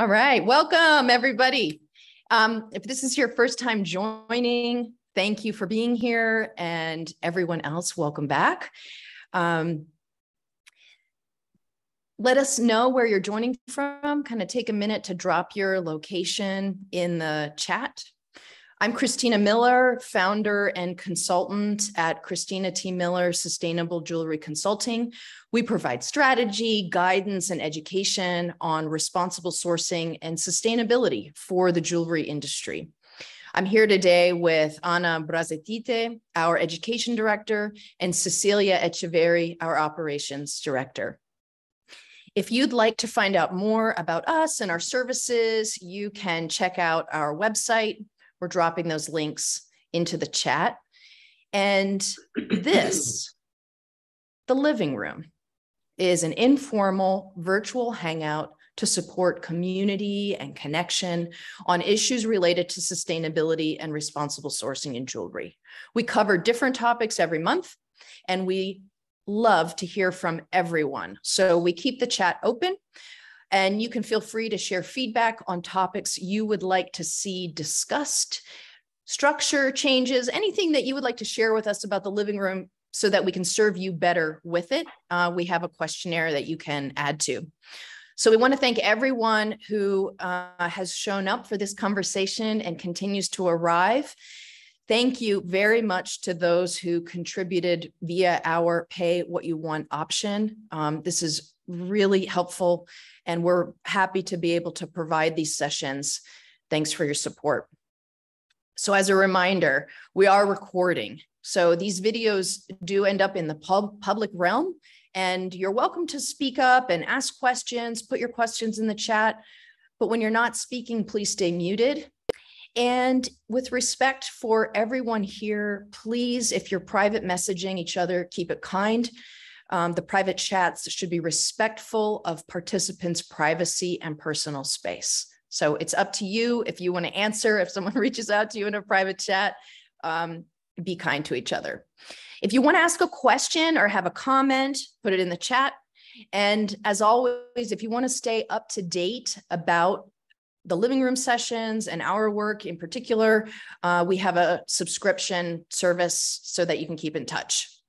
All right, welcome everybody. Um, if this is your first time joining, thank you for being here and everyone else, welcome back. Um, let us know where you're joining from. Kind of take a minute to drop your location in the chat. I'm Christina Miller, founder and consultant at Christina T. Miller Sustainable Jewelry Consulting. We provide strategy, guidance, and education on responsible sourcing and sustainability for the jewelry industry. I'm here today with Ana Brazaityte, our education director, and Cecilia Echeverry, our operations director. If you'd like to find out more about us and our services, you can check out our website, we're dropping those links into the chat. And this, the living room, is an informal virtual hangout to support community and connection on issues related to sustainability and responsible sourcing in jewelry. We cover different topics every month, and we love to hear from everyone. So we keep the chat open. And you can feel free to share feedback on topics you would like to see discussed, structure changes, anything that you would like to share with us about the living room so that we can serve you better with it. Uh, we have a questionnaire that you can add to. So we want to thank everyone who uh, has shown up for this conversation and continues to arrive. Thank you very much to those who contributed via our pay what you want option. Um, this is really helpful and we're happy to be able to provide these sessions. Thanks for your support. So as a reminder, we are recording. So these videos do end up in the pub public realm and you're welcome to speak up and ask questions, put your questions in the chat. But when you're not speaking, please stay muted. And with respect for everyone here, please, if you're private messaging each other, keep it kind. Um, the private chats should be respectful of participants' privacy and personal space. So it's up to you if you want to answer, if someone reaches out to you in a private chat, um, be kind to each other. If you want to ask a question or have a comment, put it in the chat. And as always, if you want to stay up to date about the living room sessions and our work in particular, uh, we have a subscription service so that you can keep in touch.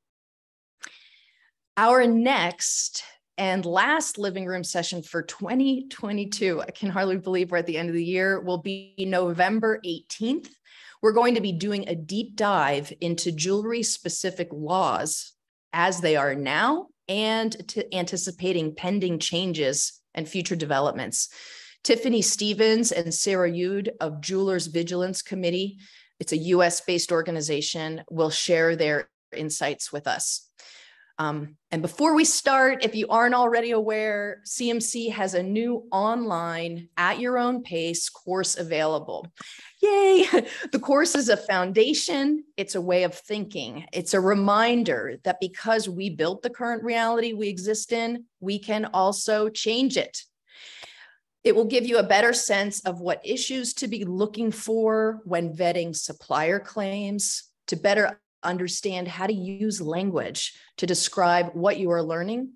Our next and last living room session for 2022, I can hardly believe we're at the end of the year, will be November 18th. We're going to be doing a deep dive into jewelry specific laws as they are now and to anticipating pending changes and future developments. Tiffany Stevens and Sarah Yood of Jewelers Vigilance Committee, it's a US based organization, will share their insights with us. Um, and before we start, if you aren't already aware, CMC has a new online at your own pace course available. Yay! The course is a foundation, it's a way of thinking, it's a reminder that because we built the current reality we exist in, we can also change it. It will give you a better sense of what issues to be looking for when vetting supplier claims, to better understand how to use language to describe what you are learning.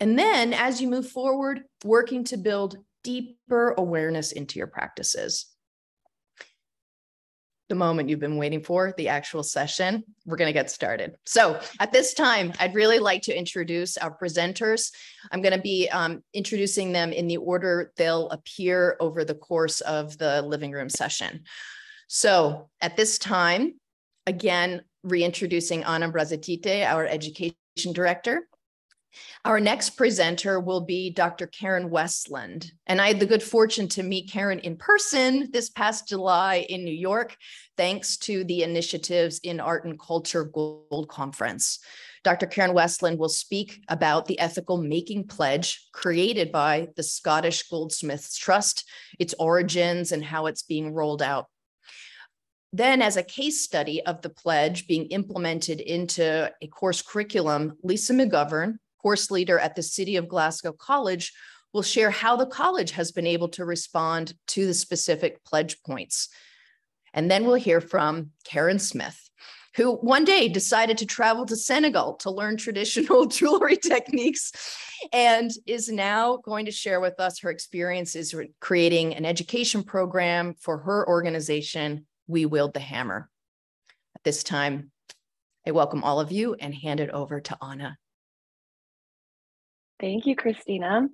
And then as you move forward, working to build deeper awareness into your practices. The moment you've been waiting for, the actual session, we're going to get started. So, at this time, I'd really like to introduce our presenters. I'm going to be um, introducing them in the order they'll appear over the course of the living room session. So, at this time, again, reintroducing Ana Brazaityte, our education director. Our next presenter will be Dr. Karen Westland. And I had the good fortune to meet Karen in person this past July in New York, thanks to the initiatives in Art and Culture Gold Conference. Dr. Karen Westland will speak about the ethical making pledge created by the Scottish Goldsmiths Trust, its origins, and how it's being rolled out. Then, as a case study of the pledge being implemented into a course curriculum, Lisa McGovern, course leader at the City of Glasgow College, will share how the college has been able to respond to the specific pledge points. And then we'll hear from Karen Smith. who one day decided to travel to Senegal to learn traditional jewelry techniques and is now going to share with us her experiences creating an education program for her organization, We Wield the Hammer. At this time, I welcome all of you and hand it over to Ana. Thank you, Christina.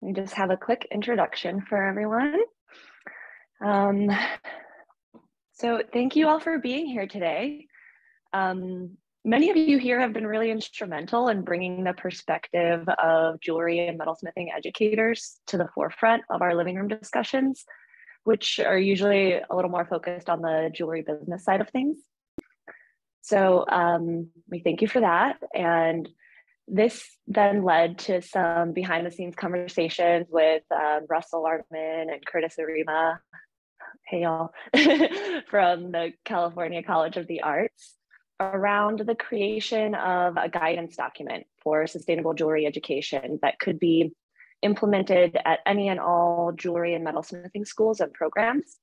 We just have a quick introduction for everyone. Um, so thank you all for being here today. Um, many of you here have been really instrumental in bringing the perspective of jewelry and metalsmithing educators to the forefront of our living room discussions, which are usually a little more focused on the jewelry business side of things. So um, we thank you for that. And this then led to some behind the scenes conversations with um, Russell Arman and Curtis Arima hey y'all, from the California College of the Arts around the creation of a guidance document for sustainable jewelry education that could be implemented at any and all jewelry and metalsmithing schools and programs.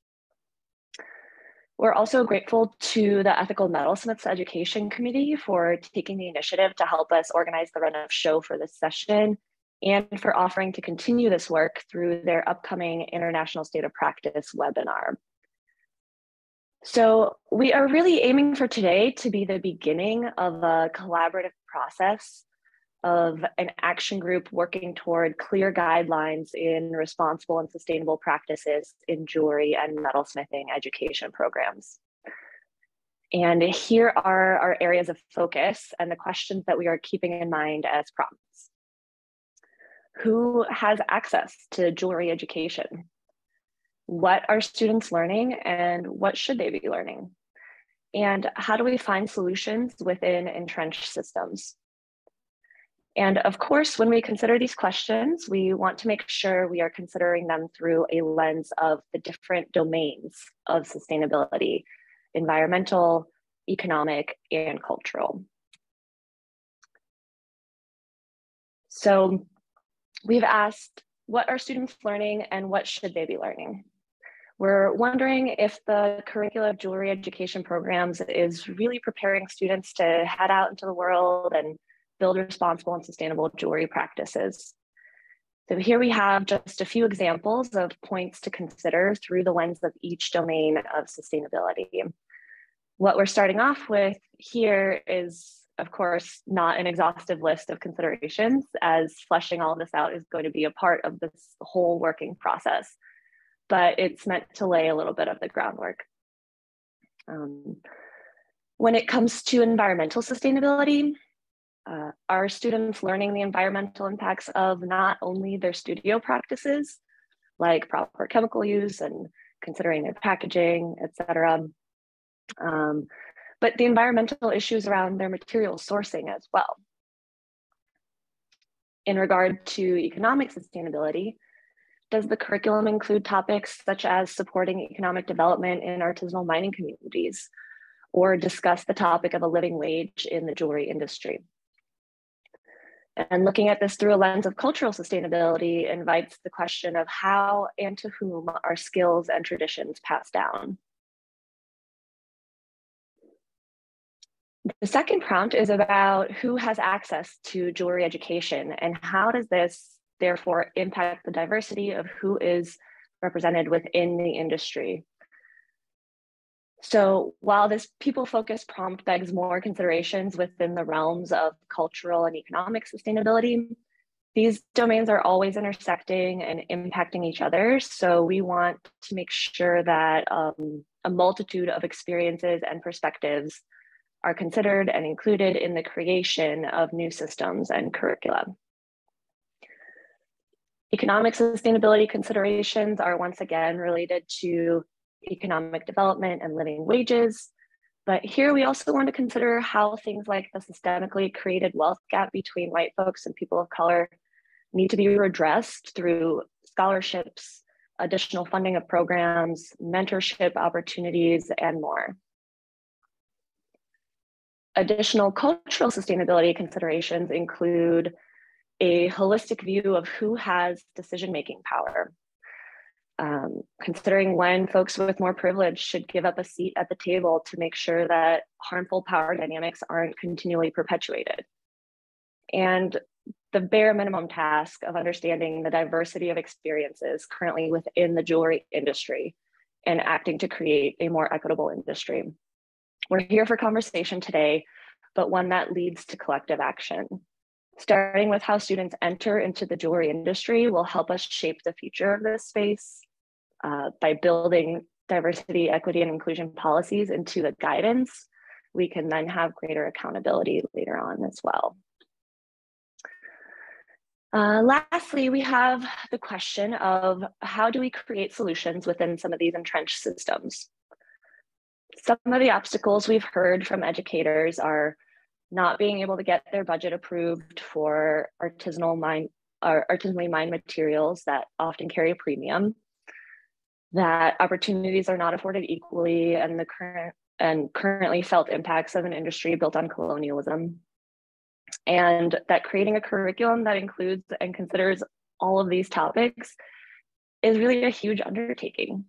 We're also grateful to the Ethical Metalsmiths Education Committee for taking the initiative to help us organize the run of show for this session and for offering to continue this work through their upcoming International State of Practice webinar. So we are really aiming for today to be the beginning of a collaborative process of an action group working toward clear guidelines in responsible and sustainable practices in jewelry and metalsmithing education programs. And here are our areas of focus and the questions that we are keeping in mind as prompts who has access to jewelry education? What are students learning and what should they be learning? And how do we find solutions within entrenched systems? And of course, when we consider these questions, we want to make sure we are considering them through a lens of the different domains of sustainability, environmental, economic, and cultural. So we've asked what are students learning and what should they be learning? We're wondering if the curricula of jewelry education programs is really preparing students to head out into the world and build responsible and sustainable jewelry practices. So here we have just a few examples of points to consider through the lens of each domain of sustainability. What we're starting off with here is of course, not an exhaustive list of considerations, as fleshing all this out is going to be a part of this whole working process. But it's meant to lay a little bit of the groundwork. Um, when it comes to environmental sustainability, uh, are students learning the environmental impacts of not only their studio practices, like proper chemical use and considering their packaging, et cetera, um, but the environmental issues around their material sourcing as well. In regard to economic sustainability, does the curriculum include topics such as supporting economic development in artisanal mining communities or discuss the topic of a living wage in the jewelry industry? And looking at this through a lens of cultural sustainability invites the question of how and to whom are skills and traditions passed down. The second prompt is about who has access to jewelry education and how does this therefore impact the diversity of who is represented within the industry. So while this people focused prompt begs more considerations within the realms of cultural and economic sustainability, these domains are always intersecting and impacting each other. So we want to make sure that um, a multitude of experiences and perspectives are considered and included in the creation of new systems and curricula. Economic sustainability considerations are once again related to economic development and living wages. But here we also want to consider how things like the systemically created wealth gap between white folks and people of color need to be redressed through scholarships, additional funding of programs, mentorship opportunities, and more. Additional cultural sustainability considerations include a holistic view of who has decision making power. Um, considering when folks with more privilege should give up a seat at the table to make sure that harmful power dynamics aren't continually perpetuated. And the bare minimum task of understanding the diversity of experiences currently within the jewelry industry and acting to create a more equitable industry. We're here for conversation today, but one that leads to collective action. Starting with how students enter into the jewelry industry will help us shape the future of this space uh, by building diversity, equity, and inclusion policies into the guidance. We can then have greater accountability later on as well. Uh, lastly, we have the question of how do we create solutions within some of these entrenched systems? Some of the obstacles we've heard from educators are not being able to get their budget approved for artisanal mine or artisanally mined materials that often carry a premium, that opportunities are not afforded equally and the current and currently felt impacts of an industry built on colonialism and that creating a curriculum that includes and considers all of these topics is really a huge undertaking.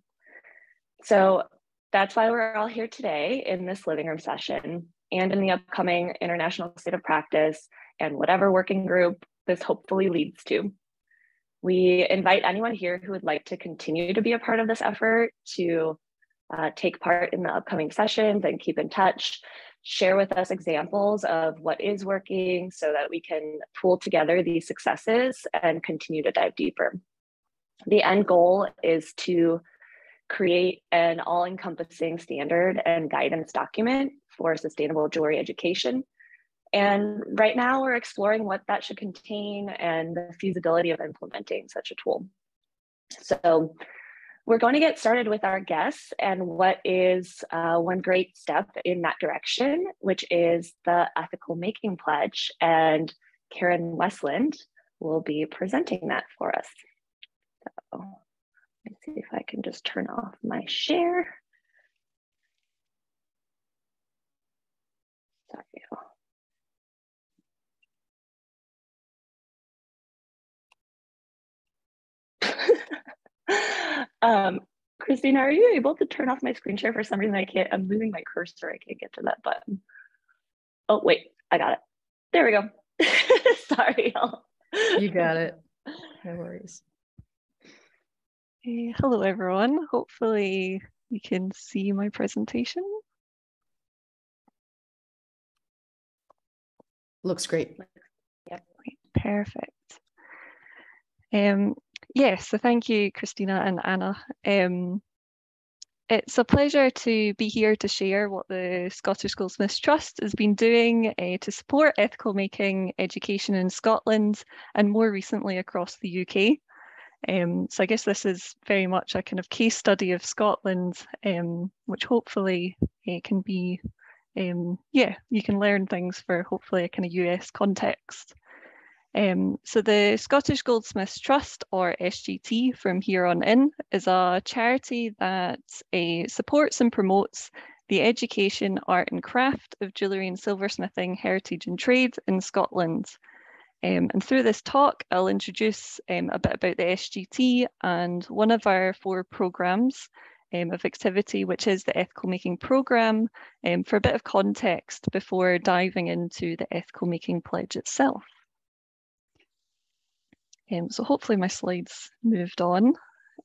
So that's why we're all here today in this living room session and in the upcoming International State of Practice and whatever working group this hopefully leads to. We invite anyone here who would like to continue to be a part of this effort to uh, take part in the upcoming sessions and keep in touch share with us examples of what is working so that we can pull together these successes and continue to dive deeper. The end goal is to create an all encompassing standard and guidance document for sustainable jewelry education. And right now, we're exploring what that should contain and the feasibility of implementing such a tool. So, we're going to get started with our guests and what is uh, one great step in that direction, which is the Ethical Making Pledge. And Karen Westland will be presenting that for us. So let me see if I can just turn off my share. Sorry. um, Christina, are you able to turn off my screen share? For some reason, I can't. I'm moving my cursor. I can't get to that button. Oh, wait, I got it. There we go. Sorry. Y'all. You got it. No worries. Hey, hello, everyone. Hopefully you can see my presentation. Looks great. Yep. Perfect. Um, Yes, so thank you, Christina and Ana. Um, it's a pleasure to be here to share what the Scottish Goldsmiths Trust has been doing uh, to support ethical making education in Scotland and more recently across the UK. Um, so I guess this is very much a kind of case study of Scotland, um, which hopefully uh, can be, um, yeah, you can learn things for hopefully a kind of US context. Um, so the Scottish Goldsmiths Trust, or SGT from here on in, is a charity that uh, supports and promotes the education, art and craft of jewellery and silversmithing heritage and trade in Scotland. Um, and through this talk, I'll introduce um, a bit about the SGT and one of our four programmes um, of activity, which is the Ethical Making Programme, um, for a bit of context before diving into the Ethical Making Pledge itself. Um, so hopefully my slides moved on.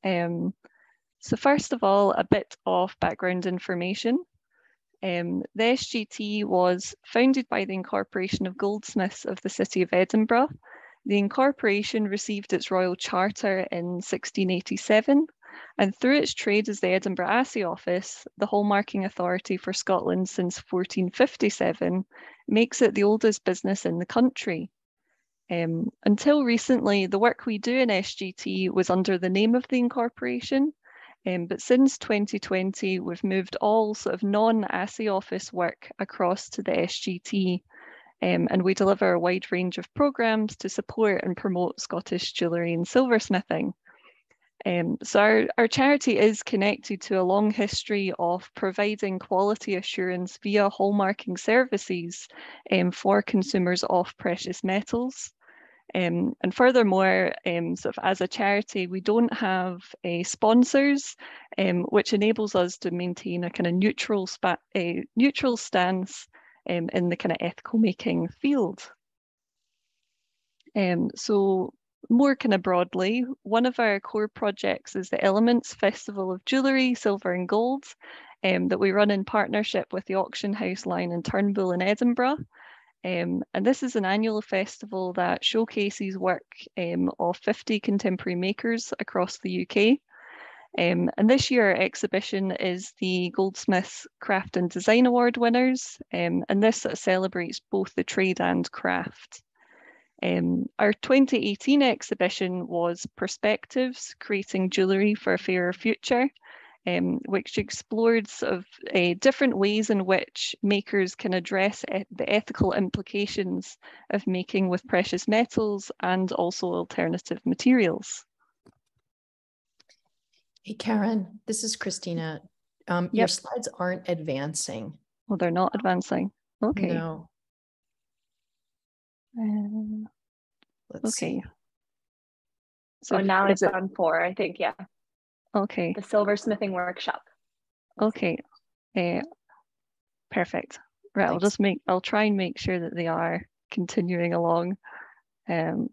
Um, so first of all, a bit of background information. Um, the SGT was founded by the Incorporation of Goldsmiths of the City of Edinburgh. The incorporation received its royal charter in 1687 and through its trade as the Edinburgh Assay Office, the hallmarking authority for Scotland since 1457, makes it the oldest business in the country. Um, until recently, the work we do in SGT was under the name of the incorporation, um, but since 2020, we've moved all sort of non-assay office work across to the SGT, um, and we deliver a wide range of programmes to support and promote Scottish jewellery and silversmithing. Um, so our, our charity is connected to a long history of providing quality assurance via hallmarking services um, for consumers of precious metals. Um, and furthermore, um, sort of as a charity, we don't have uh, sponsors, um, which enables us to maintain a kind of neutral, a neutral stance um, in the kind of ethical making field. Um, so more kind of broadly, one of our core projects is the Elements Festival of Jewellery, Silver and Gold um, that we run in partnership with the Auction House Lyon & Turnbull in Edinburgh. Um, and this is an annual festival that showcases work um, of 50 contemporary makers across the UK. Um, and this year our exhibition is the Goldsmiths Craft and Design Award winners. Um, and this celebrates both the trade and craft. Um, our 2018 exhibition was Perspectives, Creating Jewellery for a Fairer Future, um, which explored sort of uh, different ways in which makers can address e the ethical implications of making with precious metals and also alternative materials. Hey, Karen, this is Christina. Um, yep. Your slides aren't advancing. Well, they're not advancing. Okay. No. Um, Let's okay. See. So oh, now it's it... on four, I think. Yeah. Okay. The silversmithing workshop. Okay. Uh, perfect. Right. Thanks. I'll just make. I'll try and make sure that they are continuing along. Um.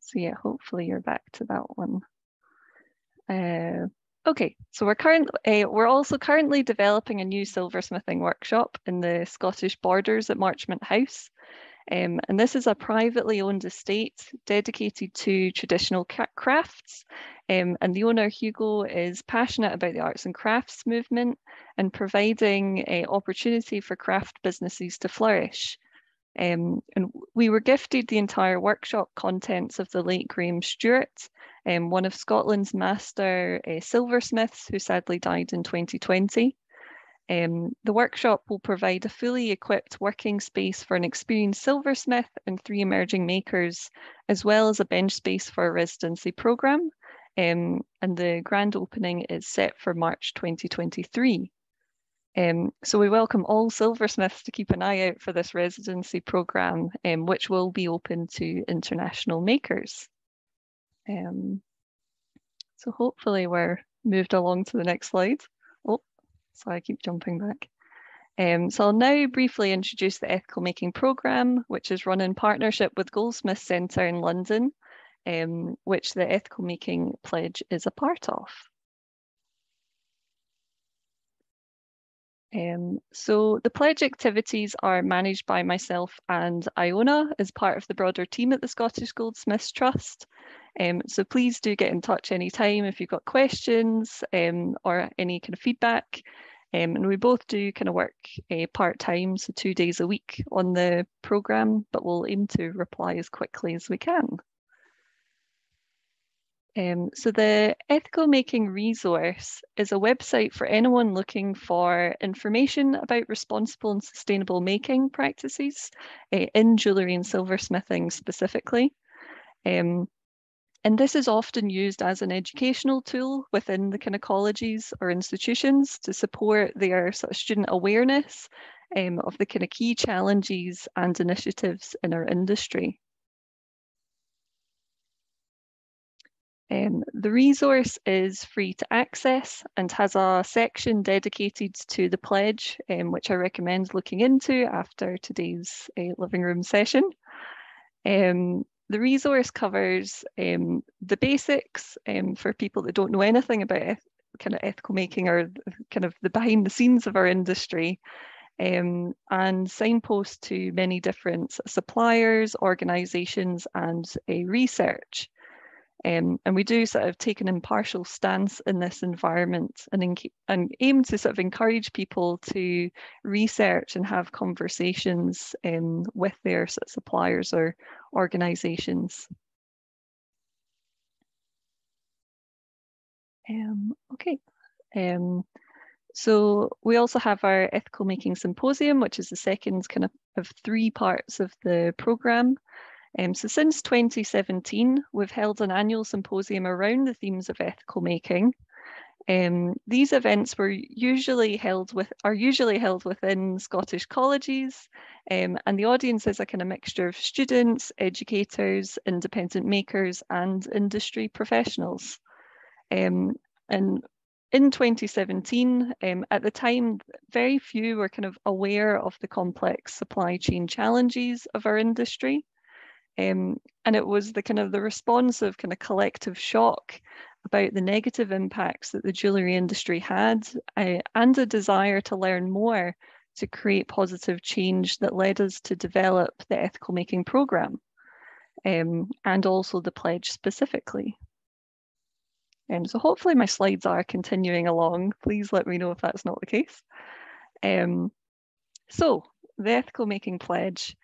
So yeah, hopefully you're back to that one. Uh, okay, so we're current, uh, we're also currently developing a new silversmithing workshop in the Scottish borders at Marchmont House. Um, and this is a privately owned estate dedicated to traditional crafts. Um, and the owner, Hugo, is passionate about the arts and crafts movement and providing a opportunity for craft businesses to flourish. Um, and we were gifted the entire workshop contents of the late Graham Stewart, um, one of Scotland's master uh, silversmiths who sadly died in 2020. Um, the workshop will provide a fully equipped working space for an experienced silversmith and three emerging makers, as well as a bench space for a residency programme. Um, and the grand opening is set for March 2023. Um, so we welcome all silversmiths to keep an eye out for this residency programme, um, which will be open to international makers. Um, so hopefully we're moved along to the next slide. Oh, so I keep jumping back. Um, so I'll now briefly introduce the Ethical Making Programme, which is run in partnership with Goldsmith Centre in London, um, which the Ethical Making Pledge is a part of. Um, so the pledge activities are managed by myself and Iona as part of the broader team at the Scottish Goldsmiths Trust. Um, so please do get in touch anytime if you've got questions um, or any kind of feedback. Um, and we both do kind of work uh, part-time, so two days a week on the programme, but we'll aim to reply as quickly as we can. Um, so the Ethical Making Resource is a website for anyone looking for information about responsible and sustainable making practices uh, in jewellery and silversmithing specifically. Um, and this is often used as an educational tool within the kind of colleges or institutions to support their sort of student awareness um, of the kind of key challenges and initiatives in our industry. Um, the resource is free to access and has a section dedicated to the pledge, um, which I recommend looking into after today's uh, living room session. Um, the resource covers um, the basics um, for people that don't know anything about kind of ethical making or kind of the behind the scenes of our industry um, and signposts to many different suppliers, organisations and uh, research. Um, and we do sort of take an impartial stance in this environment and, and aim to sort of encourage people to research and have conversations um, with their sort of suppliers or organizations. Um, okay. Um, so we also have our ethical making symposium, which is the second kind of, of three parts of the program. Um, so since 2017, we've held an annual symposium around the themes of ethical making. Um, these events were usually held with are usually held within Scottish colleges, um, and the audience is a kind of mixture of students, educators, independent makers, and industry professionals. Um, and in 2017, um, at the time, very few were kind of aware of the complex supply chain challenges of our industry. Um, and it was the kind of the response of kind of collective shock about the negative impacts that the jewellery industry had uh, and a desire to learn more to create positive change that led us to develop the ethical making programme um, and also the pledge specifically. Um, so hopefully my slides are continuing along. Please let me know if that's not the case. Um, so the Ethical Making Pledge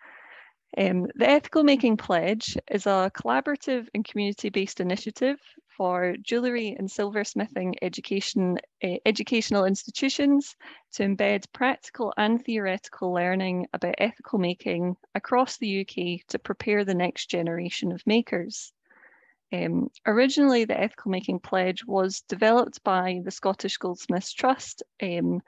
um, the Ethical Making Pledge is a collaborative and community-based initiative for jewellery and silversmithing education, uh, educational institutions to embed practical and theoretical learning about ethical making across the UK to prepare the next generation of makers. Um, originally, the Ethical Making Pledge was developed by the Scottish Goldsmiths Trust um,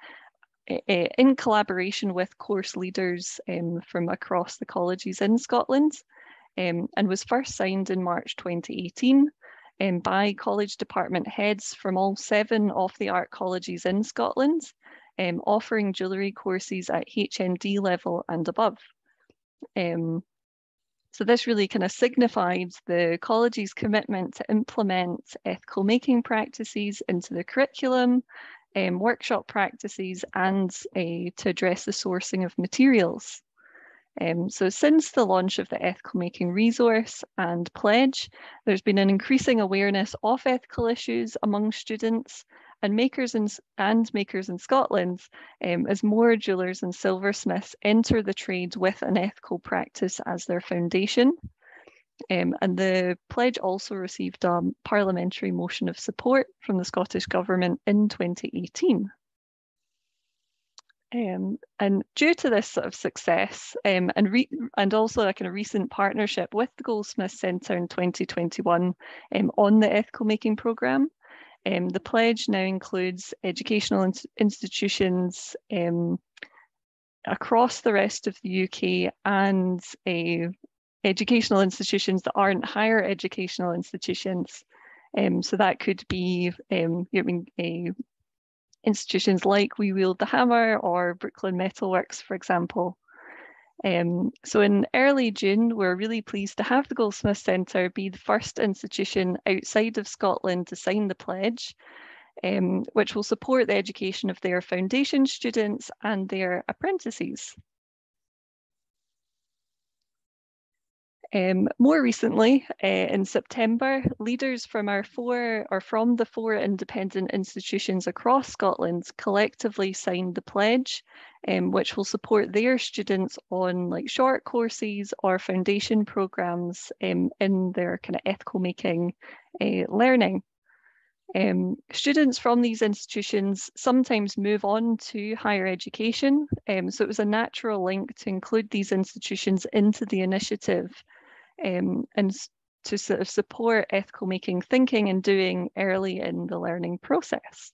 in collaboration with course leaders um, from across the colleges in Scotland um, and was first signed in March 2018 um, by college department heads from all seven of the art colleges in Scotland, um, offering jewellery courses at HND level and above. Um, so this really kind of signified the college's commitment to implement ethical making practices into the curriculum um, workshop practices and uh, to address the sourcing of materials. Um, so since the launch of the Ethical Making Resource and Pledge, there's been an increasing awareness of ethical issues among students and makers in, and makers in Scotland um, as more jewellers and silversmiths enter the trade with an ethical practice as their foundation. Um, and the pledge also received a parliamentary motion of support from the Scottish Government in 2018. Um, and due to this sort of success um, and, and also a kind of recent partnership with the Goldsmith Centre in 2021 um, on the ethical making programme, um, the pledge now includes educational in institutions um, across the rest of the UK and a educational institutions that aren't higher educational institutions. Um, so that could be um, I mean, uh, institutions like We Wield the Hammer or Brooklyn Metalworks, for example. Um, so in early June, we're really pleased to have the Goldsmith Centre be the first institution outside of Scotland to sign the pledge, um, which will support the education of their foundation students and their apprentices. Um, more recently, uh, in September, leaders from our four or from the four independent institutions across Scotland collectively signed the pledge, um, which will support their students on like short courses or foundation programs um, in their kind of ethical making uh, learning. Um, students from these institutions sometimes move on to higher education, um, so it was a natural link to include these institutions into the initiative um, and to sort of support ethical making thinking and doing early in the learning process.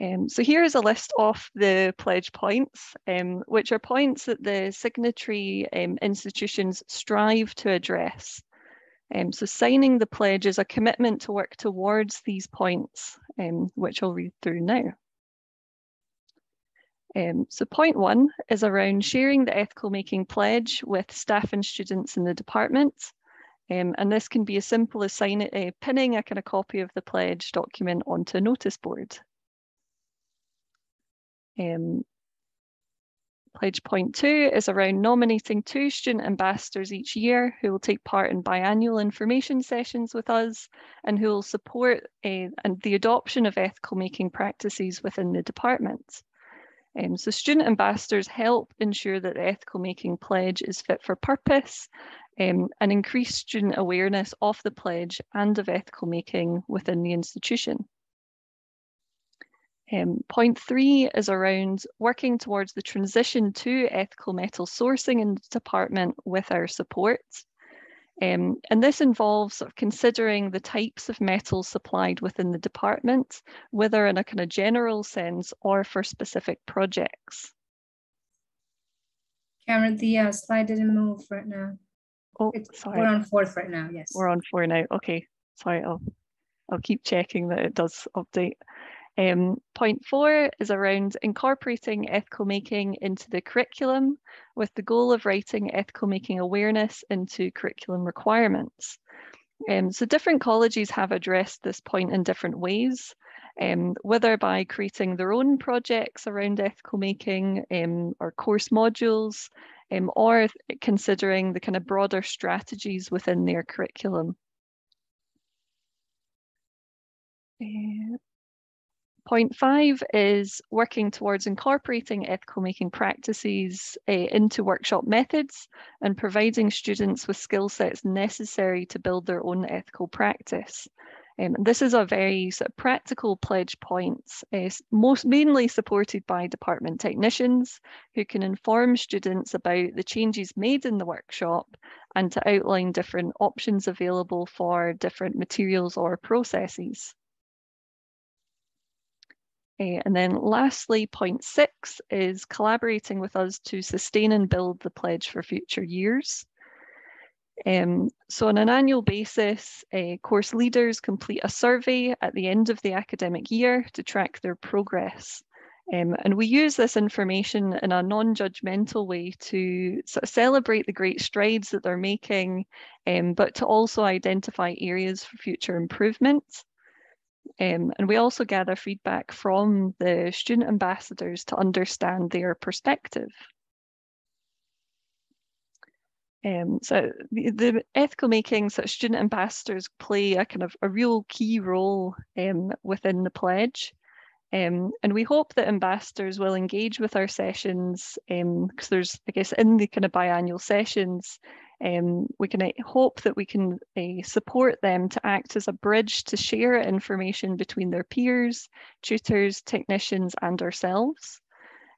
Um, so here is a list of the pledge points, um, which are points that the signatory um, institutions strive to address. Um, so signing the pledge is a commitment to work towards these points, um, which I'll read through now. Um, so point one is around sharing the ethical making pledge with staff and students in the department. Um, and this can be as simple as sign uh, pinning a kind of copy of the pledge document onto a notice board. Um, pledge point two is around nominating two student ambassadors each year who will take part in biannual information sessions with us and who will support uh, and the adoption of ethical making practices within the department. Um, so student ambassadors help ensure that the ethical making pledge is fit for purpose um, and increase student awareness of the pledge and of ethical making within the institution. Um, point three is around working towards the transition to ethical metal sourcing in the department with our support. Um, and this involves sort of considering the types of metals supplied within the department, whether in a kind of general sense or for specific projects. Cameron, the uh, slide didn't move right now. Oh, It's, sorry. we're on fourth right now, yes. We're on four now. Okay, sorry, I'll I'll keep checking that it does update. Um, point four is around incorporating ethical making into the curriculum with the goal of writing ethical making awareness into curriculum requirements. Um, so different colleges have addressed this point in different ways, um, whether by creating their own projects around ethical making um, or course modules, um, or considering the kind of broader strategies within their curriculum. Uh, Point five is working towards incorporating ethical making practices uh, into workshop methods and providing students with skill sets necessary to build their own ethical practice. Um, this is a very sort of practical pledge point, uh, most mainly supported by department technicians who can inform students about the changes made in the workshop and to outline different options available for different materials or processes. Uh, and then lastly, point six is collaborating with us to sustain and build the pledge for future years. Um, so on an annual basis, uh, course leaders complete a survey at the end of the academic year to track their progress. Um, and we use this information in a non-judgmental way to sort of celebrate the great strides that they're making, um, but to also identify areas for future improvement. Um, and we also gather feedback from the student ambassadors to understand their perspective. Um, so the, the, ethical making sort of student ambassadors play a kind of a real key role um, within the pledge. Um, and we hope that ambassadors will engage with our sessions because um, there's, I guess, in the kind of biannual sessions, um, we can uh, hope that we can uh, support them to act as a bridge to share information between their peers, tutors, technicians, and ourselves.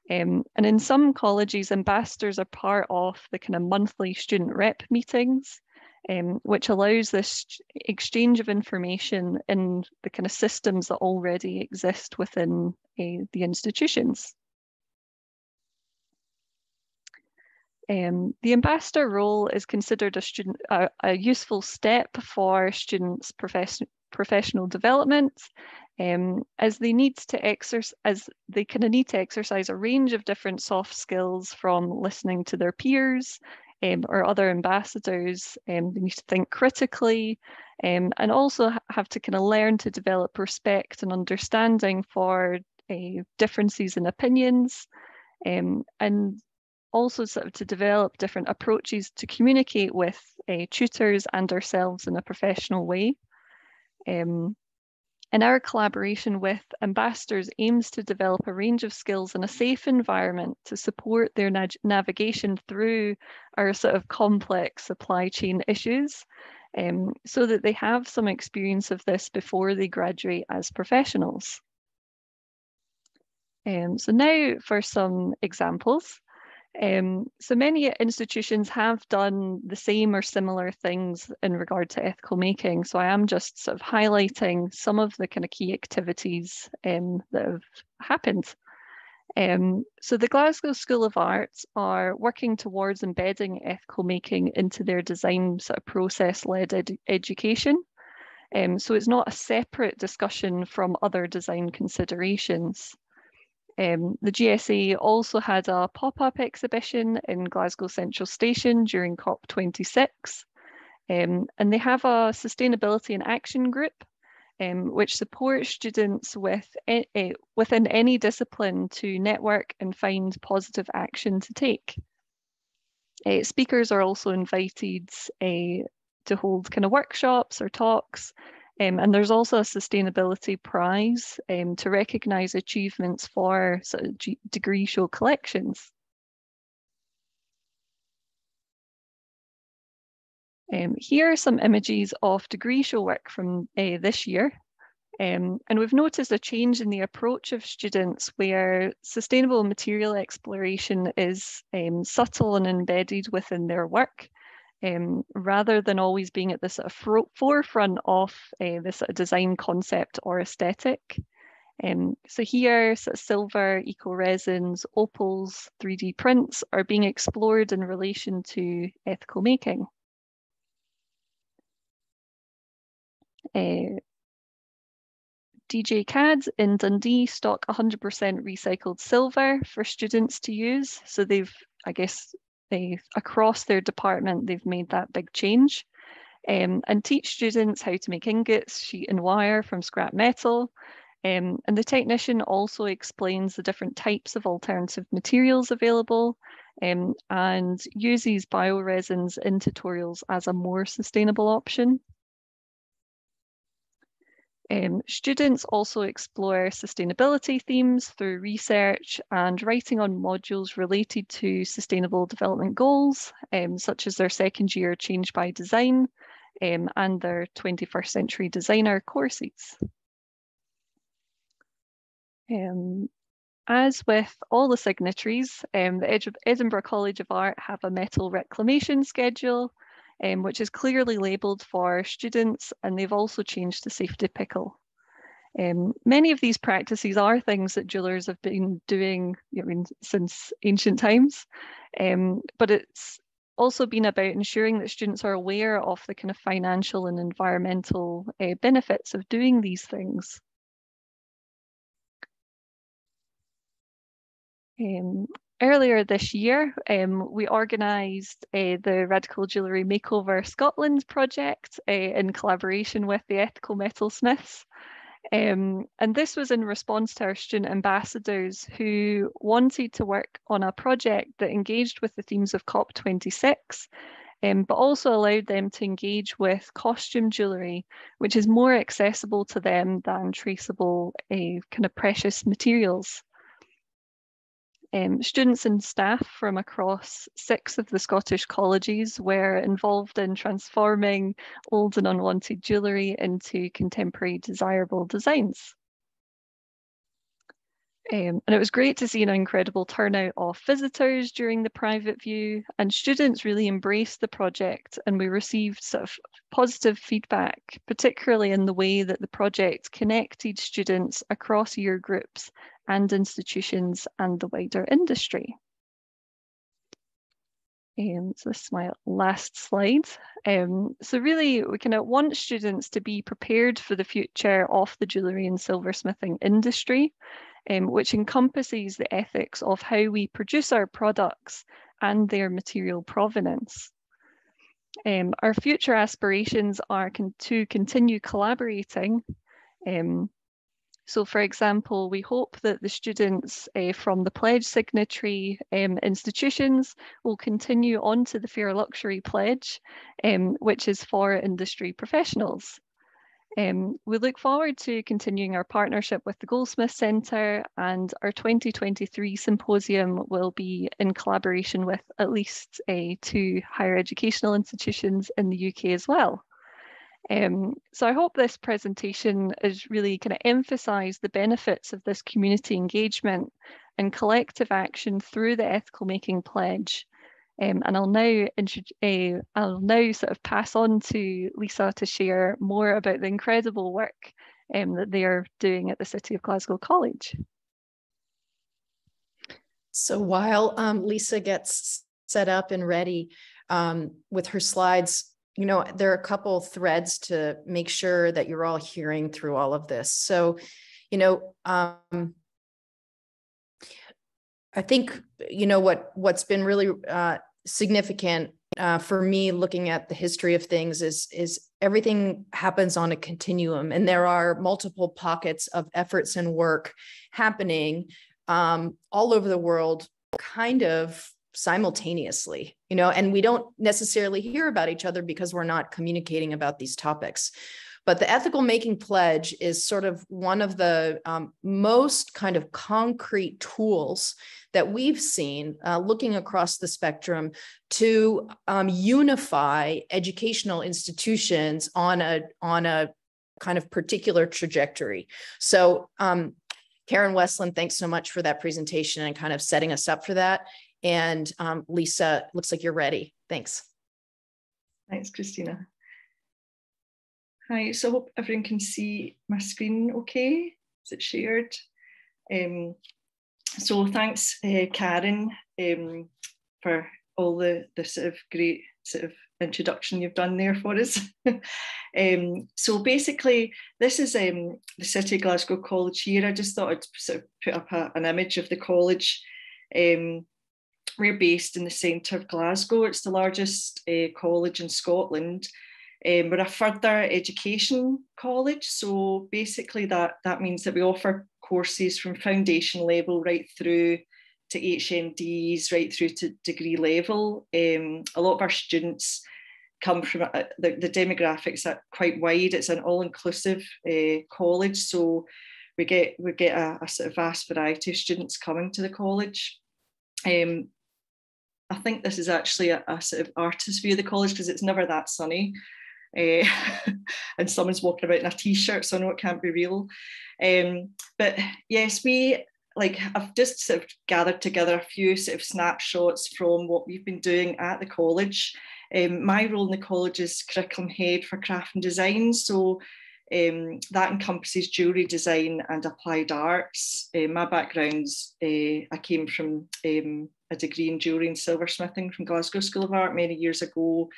Um, and in some colleges, ambassadors are part of the kind of monthly student rep meetings, um, which allows this exchange of information in the kind of systems that already exist within uh, the institutions. Um, the ambassador role is considered a student a, a useful step for students' profession, professional development, um, as they need to exercise as they kind of need to exercise a range of different soft skills from listening to their peers um, or other ambassadors. Um, they need to think critically um, and also have to kind of learn to develop respect and understanding for uh, differences in opinions. Um, and also sort of to develop different approaches to communicate with uh, tutors and ourselves in a professional way. Um, and our collaboration with ambassadors aims to develop a range of skills in a safe environment to support their na navigation through our sort of complex supply chain issues um, so that they have some experience of this before they graduate as professionals. Um, so now for some examples. Um, so many institutions have done the same or similar things in regard to ethical making. So I am just sort of highlighting some of the kind of key activities um, that have happened. Um, so the Glasgow School of Arts are working towards embedding ethical making into their design sort of process-led ed education. Um, so it's not a separate discussion from other design considerations. Um, the GSA also had a pop-up exhibition in Glasgow Central Station during COP26. Um, and they have a sustainability and action group, um, which supports students with within any discipline to network and find positive action to take. Uh, speakers are also invited uh, to hold kind of workshops or talks um, and there's also a sustainability prize um, to recognise achievements for sort of degree show collections. Um, here are some images of degree show work from uh, this year. Um, and we've noticed a change in the approach of students where sustainable material exploration is um, subtle and embedded within their work. Um, rather than always being at the sort of forefront of uh, this sort of design concept or aesthetic. Um, so here, sort of silver, eco resins, opals, 3D prints are being explored in relation to ethical making. Uh, DJCAD in Dundee stock 100% recycled silver for students to use. So they've, I guess, they across their department, they've made that big change. Um, and teach students how to make ingots, sheet and wire from scrap metal. Um, and the technician also explains the different types of alternative materials available um, and uses bioresins in tutorials as a more sustainable option. Um, students also explore sustainability themes through research and writing on modules related to sustainable development goals, um, such as their second year Change by Design um, and their 21st Century Designer courses. Um, as with all the signatories, um, the Edinburgh College of Art have a metal reclamation schedule um, which is clearly labelled for students and they've also changed the safety pickle. Um, many of these practices are things that jewelers have been doing since ancient times, um, but it's also been about ensuring that students are aware of the kind of financial and environmental uh, benefits of doing these things. Um, earlier this year, um, we organised uh, the Radical Jewellery Makeover Scotland project uh, in collaboration with the Ethical Metalsmiths. Um, and this was in response to our student ambassadors who wanted to work on a project that engaged with the themes of COP26, um, but also allowed them to engage with costume jewellery, which is more accessible to them than traceable uh, kind of precious materials. Um, students and staff from across six of the Scottish colleges were involved in transforming old and unwanted jewellery into contemporary desirable designs. Um, and it was great to see an incredible turnout of visitors during the private view and students really embraced the project and we received sort of positive feedback, particularly in the way that the project connected students across year groups and institutions and the wider industry. Um, so this is my last slide. Um, so really, we kind of want students to be prepared for the future of the jewellery and silversmithing industry, um, which encompasses the ethics of how we produce our products and their material provenance. Um, our future aspirations are con to continue collaborating um, so for example, we hope that the students uh, from the pledge signatory um, institutions will continue on to the Fair Luxury Pledge, um, which is for industry professionals. Um, we look forward to continuing our partnership with the Goldsmith Centre and our 2023 symposium will be in collaboration with at least uh, two higher educational institutions in the UK as well. Um, so I hope this presentation is really kind of emphasise the benefits of this community engagement and collective action through the Ethical Making Pledge. Um, and I'll now uh, I'll now sort of pass on to Lisa to share more about the incredible work um, that they are doing at the City of Glasgow College. So while um, Lisa gets set up and ready um, with her slides, you know, there are a couple threads to make sure that you're all hearing through all of this. So, you know, um, I think you know what what's been really uh, significant uh, for me looking at the history of things is is everything happens on a continuum, and there are multiple pockets of efforts and work happening um, all over the world, kind of simultaneously you know and we don't necessarily hear about each other because we're not communicating about these topics but the ethical making pledge is sort of one of the um, most kind of concrete tools that we've seen uh, looking across the spectrum to um, unify educational institutions on a on a kind of particular trajectory so um, Karen Westland, thanks so much for that presentation and kind of setting us up for that. And um, Lisa, looks like you're ready. Thanks. Thanks, Christina. Hi, so I hope everyone can see my screen okay. Is it shared? Um, so thanks, uh, Karen, um, for all the, the sort of great sort of introduction you've done there for us. um, so basically, this is um, the City of Glasgow College here. I just thought I'd sort of put up a, an image of the college. Um, we're based in the centre of Glasgow. It's the largest uh, college in Scotland. Um, we're a further education college, so basically that, that means that we offer courses from foundation level right through to HNDs, right through to degree level. Um, a lot of our students come from uh, the, the demographics are quite wide. It's an all-inclusive uh, college, so we get we get a, a, sort of vast variety of students coming to the college. Um, I think this is actually a, a sort of artist view of the college because it's never that sunny. Uh, and someone's walking about in a t-shirt, so I know it can't be real. Um, but yes, we like I've just sort of gathered together a few sort of snapshots from what we've been doing at the college. Um, my role in the college is curriculum head for craft and design, so um, that encompasses jewellery design and applied arts. Uh, my background's uh, I came from um, a degree in jewellery and silversmithing from Glasgow School of Art many years ago.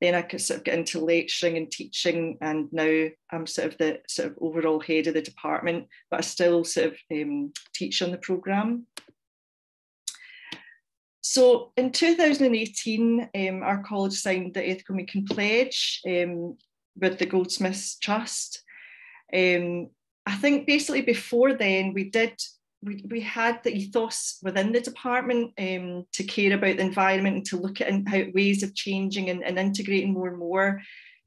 Then I could sort of get into lecturing and teaching, and now I'm sort of the sort of overall head of the department, but I still sort of um, teach on the programme. So in 2018, um, our college signed the Ethical Making Pledge um, with the Goldsmiths Trust. Um, I think basically before then we did we, we had the ethos within the department um, to care about the environment and to look at how ways of changing and, and integrating more and more,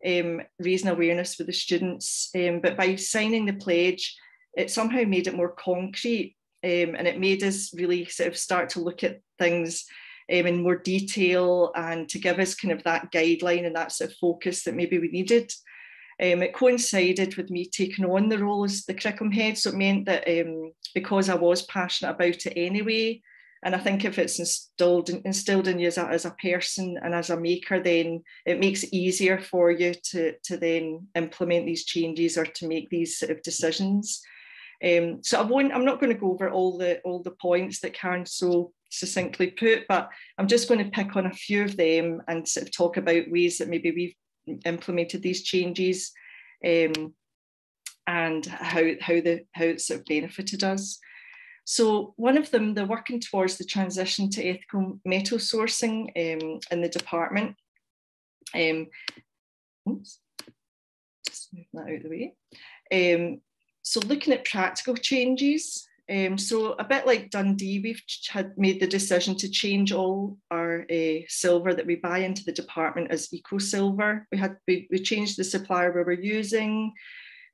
um, raising awareness with the students. Um, but by signing the pledge, it somehow made it more concrete um, and it made us really sort of start to look at things um, in more detail and to give us kind of that guideline and that sort of focus that maybe we needed. Um, it coincided with me taking on the role as the curriculum head, so it meant that um, because I was passionate about it anyway, and I think if it's instilled instilled in you as a, as a person and as a maker, then it makes it easier for you to, to then implement these changes or to make these sort of decisions. Um, so I won't, I'm not going to go over all the all the points that Karen so succinctly put, but I'm just going to pick on a few of them and sort of talk about ways that maybe we've implemented these changes um, and how, how, the, how it sort of benefited us. So one of them, they're working towards the transition to ethical metal sourcing um, in the department. Um, oops, just move that out of the way. Um, so looking at practical changes, um, so a bit like Dundee, we've had made the decision to change all our uh, silver that we buy into the department as eco silver. We had we, we changed the supplier we were using.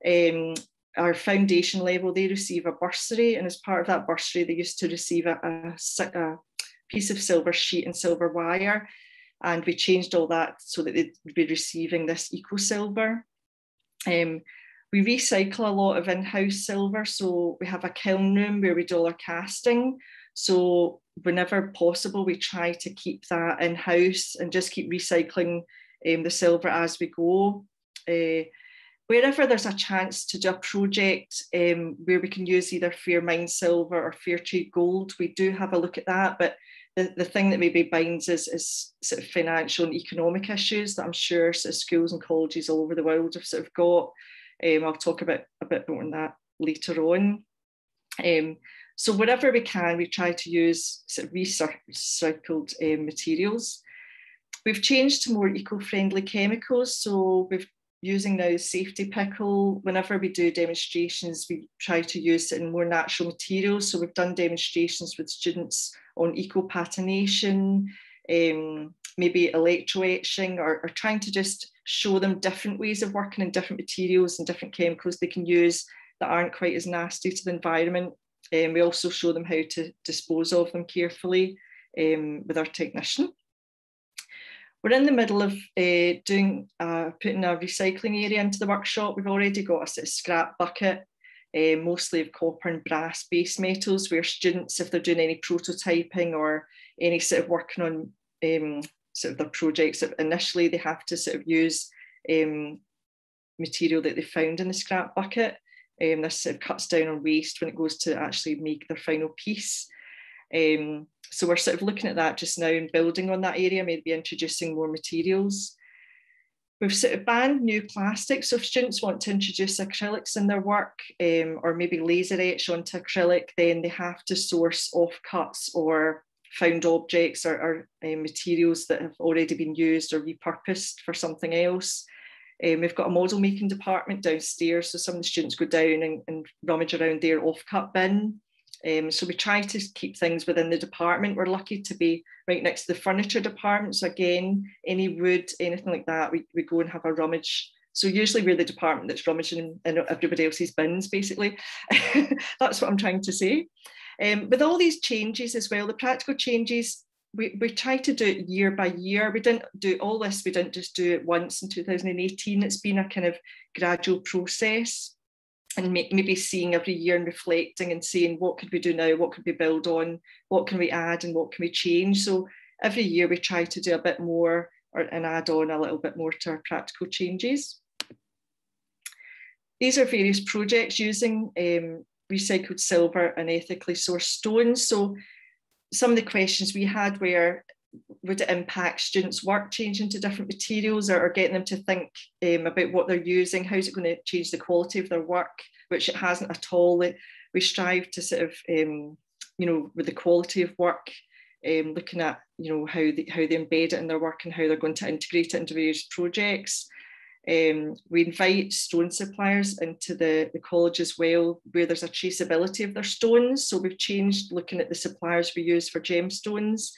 Um, our foundation level, they receive a bursary, and as part of that bursary, they used to receive a, a, a piece of silver sheet and silver wire. And we changed all that so that they'd be receiving this eco silver. Um, we recycle a lot of in-house silver. So we have a kiln room where we do all our casting. So whenever possible, we try to keep that in-house and just keep recycling um, the silver as we go. Uh, wherever there's a chance to do a project um, where we can use either Fairmined silver or fair trade gold, we do have a look at that. But the, the thing that maybe binds is, is sort of financial and economic issues that I'm sure sort of schools and colleges all over the world have sort of got. Um, I'll talk about a bit more on that later on. Um, so wherever we can, we try to use sort of recycled um, materials. We've changed to more eco-friendly chemicals. So we've using now safety pickle. Whenever we do demonstrations, we try to use it in more natural materials. So we've done demonstrations with students on eco-patination, um, maybe electro etching, or, or trying to just show them different ways of working in different materials and different chemicals they can use that aren't quite as nasty to the environment. And um, we also show them how to dispose of them carefully um, with our technician. We're in the middle of uh, doing uh, putting a recycling area into the workshop. We've already got a sort of scrap bucket, uh, mostly of copper and brass base metals, where students, if they're doing any prototyping or any sort of working on um, sort of their projects. Initially, they have to sort of use um, material that they found in the scrap bucket. Um, this sort of cuts down on waste when it goes to actually make their final piece. Um, so we're sort of looking at that just now and building on that area, maybe introducing more materials. We've sort of banned new plastics. So if students want to introduce acrylics in their work um, or maybe laser etch onto acrylic, then they have to source offcuts or found objects or, or uh, materials that have already been used or repurposed for something else. Um, we've got a model making department downstairs, so some of the students go down and, and rummage around their offcut bin. Um, so we try to keep things within the department. We're lucky to be right next to the furniture department. So again, any wood, anything like that, we, we go and have a rummage. So usually we're the department that's rummaging in everybody else's bins, basically. that's what I'm trying to say. Um, with all these changes as well, the practical changes, we, we try to do it year by year. We didn't do all this, we didn't just do it once in 2018. It's been a kind of gradual process and maybe seeing every year and reflecting and saying what could we do now, what could we build on, what can we add and what can we change. So every year we try to do a bit more or, and add on a little bit more to our practical changes. These are various projects using um, recycled silver and ethically sourced stones. So some of the questions we had were, would it impact students' work changing to different materials or, or getting them to think um, about what they're using? How's it going to change the quality of their work? Which it hasn't at all. We strive to sort of, um, you know, with the quality of work, um, looking at, you know, how they, how they embed it in their work and how they're going to integrate it into various projects. Um, we invite stone suppliers into the, the college as well, where there's a traceability of their stones. So we've changed looking at the suppliers we use for gemstones.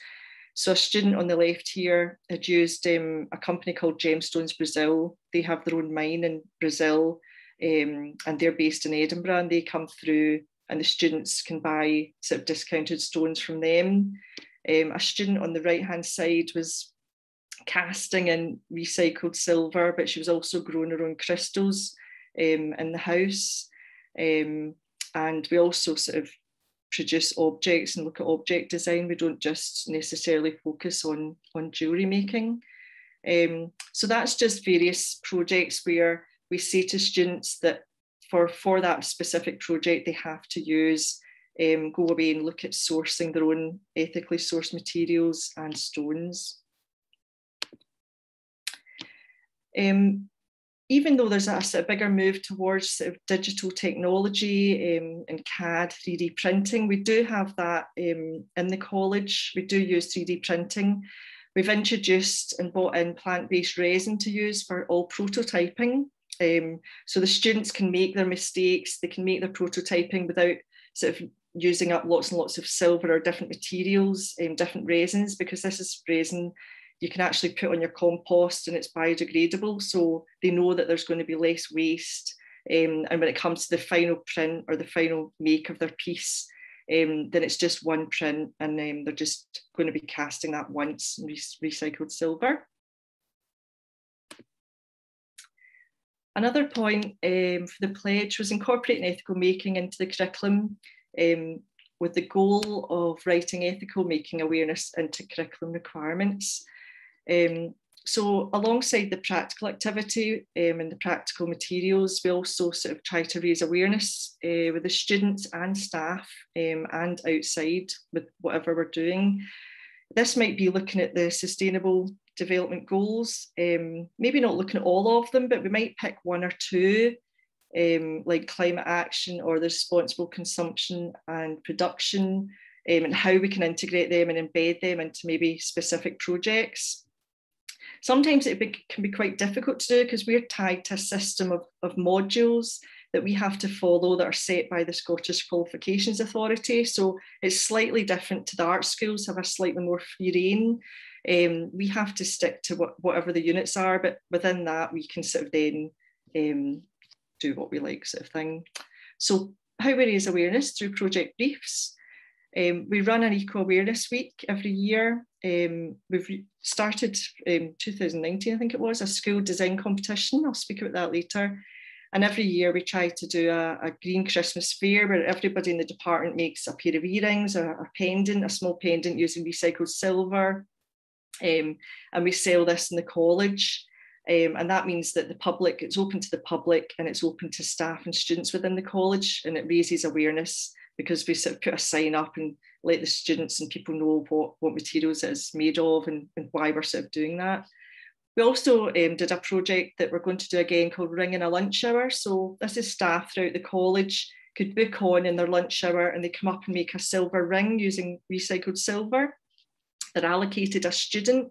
So a student on the left here had used um, a company called Gemstones Brazil. They have their own mine in Brazil um, and they're based in Edinburgh and they come through and the students can buy sort of discounted stones from them. Um, a student on the right hand side was casting in recycled silver, but she was also growing her own crystals um, in the house. Um, and we also sort of produce objects and look at object design. We don't just necessarily focus on, on jewellery making. Um, so that's just various projects where we say to students that for, for that specific project, they have to use, um, go away and look at sourcing their own ethically sourced materials and stones. Um, even though there's a of bigger move towards sort of digital technology um, and CAD 3D printing, we do have that um, in the college. We do use 3D printing. We've introduced and bought in plant-based resin to use for all prototyping. Um, so the students can make their mistakes, they can make their prototyping without sort of using up lots and lots of silver or different materials, um, different resins, because this is resin you can actually put on your compost and it's biodegradable. So they know that there's going to be less waste. Um, and when it comes to the final print or the final make of their piece, um, then it's just one print and um, they're just going to be casting that once in re recycled silver. Another point um, for the pledge was incorporating ethical making into the curriculum um, with the goal of writing ethical making awareness into curriculum requirements. Um, so alongside the practical activity um, and the practical materials, we also sort of try to raise awareness uh, with the students and staff um, and outside with whatever we're doing. This might be looking at the sustainable development goals, um, maybe not looking at all of them, but we might pick one or two um, like climate action or the responsible consumption and production um, and how we can integrate them and embed them into maybe specific projects sometimes it be, can be quite difficult to do because we're tied to a system of, of modules that we have to follow that are set by the Scottish Qualifications Authority. So it's slightly different to the art schools, have a slightly more free reign. Um, we have to stick to what, whatever the units are, but within that we can sort of then um, do what we like sort of thing. So how we raise awareness through project briefs. Um, we run an Eco Awareness Week every year. Um, we've started in um, 2019, I think it was, a school design competition. I'll speak about that later. And every year we try to do a, a green Christmas fair where everybody in the department makes a pair of earrings, a, a pendant, a small pendant using recycled silver. Um, and we sell this in the college. Um, and that means that the public, it's open to the public and it's open to staff and students within the college. And it raises awareness because we sort of put a sign up and let the students and people know what, what materials it's made of and, and why we're sort of doing that. We also um, did a project that we're going to do again called Ring in a Lunch Hour. So this is staff throughout the college could book on in their lunch hour and they come up and make a silver ring using recycled silver. They're allocated a student.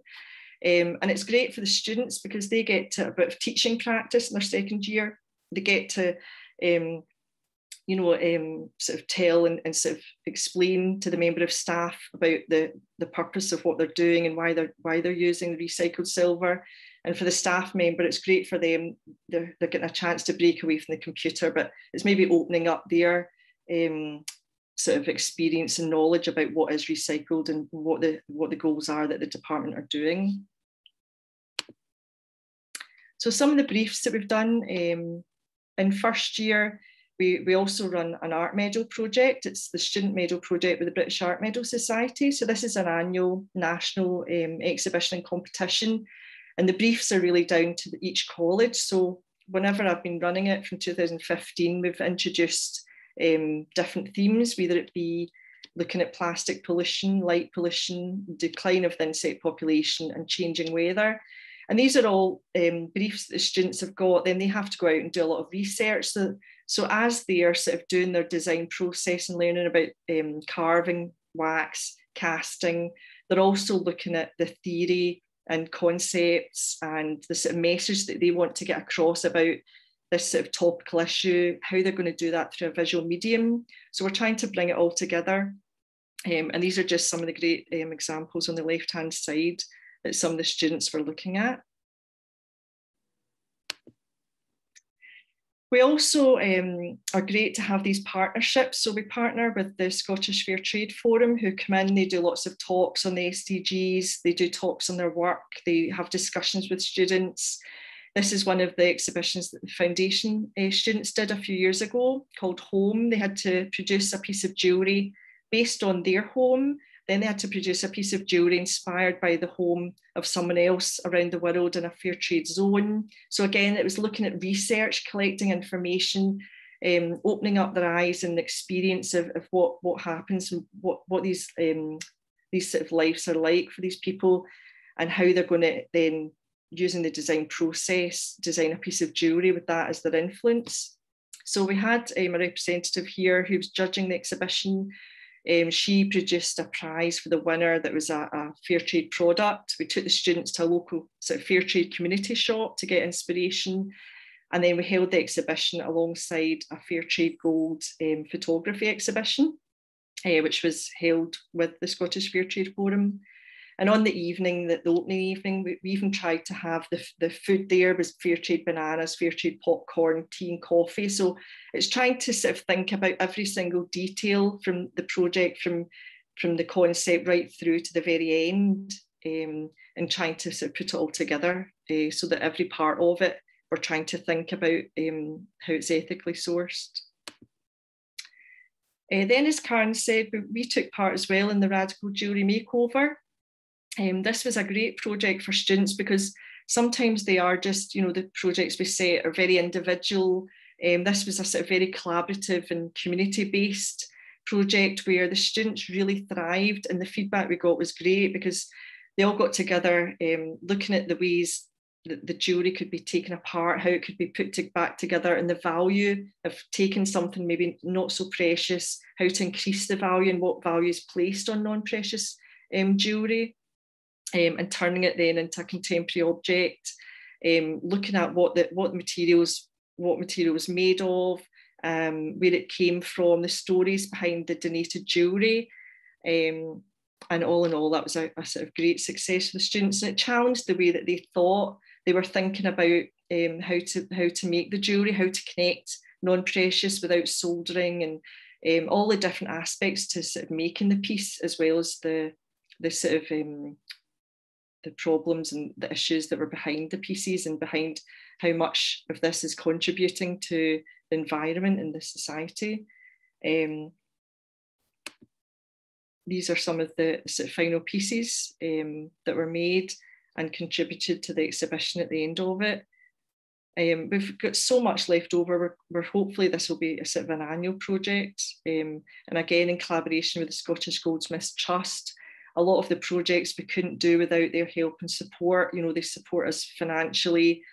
Um, and it's great for the students because they get to a bit of teaching practice in their second year. They get to um, you know, um, sort of tell and, and, sort of explain to the member of staff about the, the purpose of what they're doing and why they're why they're using the recycled silver. And for the staff member, it's great for them. They're, they're getting a chance to break away from the computer, but it's maybe opening up their um, sort of experience and knowledge about what is recycled and what the what the goals are that the department are doing. So some of the briefs that we've done um, in first year, we, we also run an art medal project. It's the student medal project with the British Art Medal Society. So this is an annual national um, exhibition and competition. And the briefs are really down to each college. So whenever I've been running it from 2015, we've introduced um, different themes, whether it be looking at plastic pollution, light pollution, decline of the insect population and changing weather. And these are all um, briefs that the students have got. Then they have to go out and do a lot of research. So so as they are sort of doing their design process and learning about um, carving, wax, casting, they're also looking at the theory and concepts and the sort of message that they want to get across about this sort of topical issue, how they're going to do that through a visual medium. So we're trying to bring it all together. Um, and these are just some of the great um, examples on the left-hand side that some of the students were looking at. We also um, are great to have these partnerships. So we partner with the Scottish Fair Trade Forum who come in, they do lots of talks on the SDGs, they do talks on their work, they have discussions with students. This is one of the exhibitions that the foundation uh, students did a few years ago called Home. They had to produce a piece of jewellery based on their home then they had to produce a piece of jewellery inspired by the home of someone else around the world in a fair trade zone. So again, it was looking at research, collecting information, um, opening up their eyes and the experience of, of what, what happens and what, what these, um, these sort of lives are like for these people and how they're going to then, using the design process, design a piece of jewellery with that as their influence. So we had um, a representative here who was judging the exhibition um, she produced a prize for the winner that was a, a, fair trade product. We took the students to a local sort of fair trade community shop to get inspiration. And then we held the exhibition alongside a fair trade gold um, photography exhibition, uh, which was held with the Scottish Fair Trade Forum. And on the evening, the, the opening evening, we, we, even tried to have the, the food there was fair trade bananas, fair trade popcorn, tea and coffee. So it's trying to sort of think about every single detail from the project, from, from the concept right through to the very end, um, and trying to sort of put it all together uh, so that every part of it, we're trying to think about um, how it's ethically sourced. Uh, then, as Karen said, we, we took part as well in the Radical Jewellery Makeover. Um, this was a great project for students because sometimes they are just, you know, the projects we set are very individual. Um, this was a sort of very collaborative and community-based project where the students really thrived and the feedback we got was great because they all got together um, looking at the ways that the jewellery could be taken apart, how it could be put to, back together, and the value of taking something maybe not so precious, how to increase the value and what value is placed on non-precious um, jewellery um, and turning it then into a contemporary object, um, looking at what the what materials what material was made of, um, where it came from, the stories behind the donated jewellery. Um, and all in all, that was a, a, sort of great success for the students, and it challenged the way that they thought. They were thinking about um, how to how to make the jewellery, how to connect non-precious without soldering, and um, all the different aspects to sort of making the piece, as well as the the sort of um, the problems and the issues that were behind the pieces and behind how much of this is contributing to the environment and the society. Um, these are some of the final pieces um, that were made and contributed to the exhibition at the end of it. Um, we've got so much left over. We're, we're, hopefully this will be a sort of an annual project. Um, and again, in collaboration with the Scottish Goldsmiths Trust, a lot of the projects we couldn't do without their help and support. You know, they support us financially.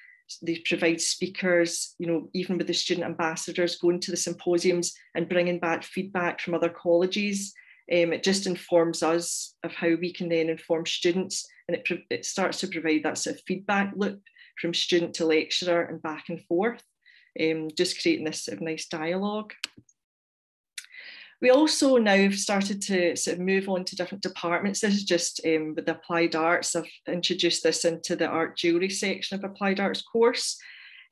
They provide speakers, you know, even with the student ambassadors going to the symposiums and bringing back feedback from other colleges. Um, it just informs us of how we can then inform students and it, it starts to provide that sort of feedback loop from student to lecturer and back and forth, um, just creating this sort of nice dialogue. We also now have started to sort of move on to different departments. This is just um, with the applied arts. I've introduced this into the art jewellery section of applied arts course.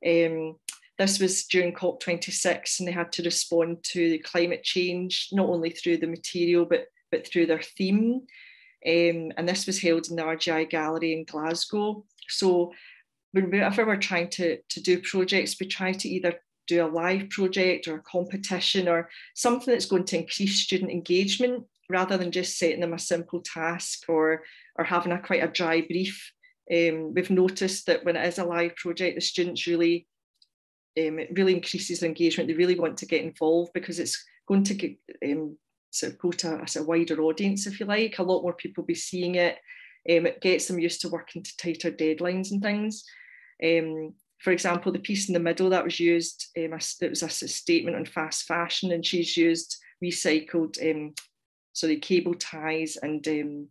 Um, this was during COP26 and they had to respond to the climate change, not only through the material, but, but through their theme. Um, and this was held in the RGI Gallery in Glasgow. So whenever we're trying to, to do projects, we try to either do a live project or a competition or something that's going to increase student engagement rather than just setting them a simple task or, or having a quite a dry brief. Um, we've noticed that when it is a live project, the students really, um, it really increases their engagement. They really want to get involved because it's going to get, um, sort of go to a, wider audience, if you like. A lot more people be seeing it. Um, it gets them used to working to tighter deadlines and things. Um, for example, the piece in the middle that was used, um, it was a statement on fast fashion, and she's used recycled, um, sorry, cable ties and um,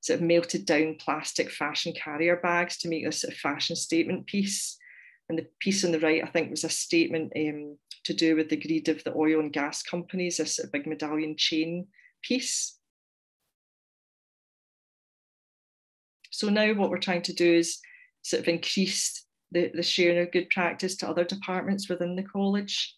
sort of melted down plastic fashion carrier bags to make this sort of fashion statement piece. And the piece on the right, I think, was a statement um, to do with the greed of the oil and gas companies, this sort of big medallion chain piece. So now what we're trying to do is sort of increase the, the sharing of good practice to other departments within the college.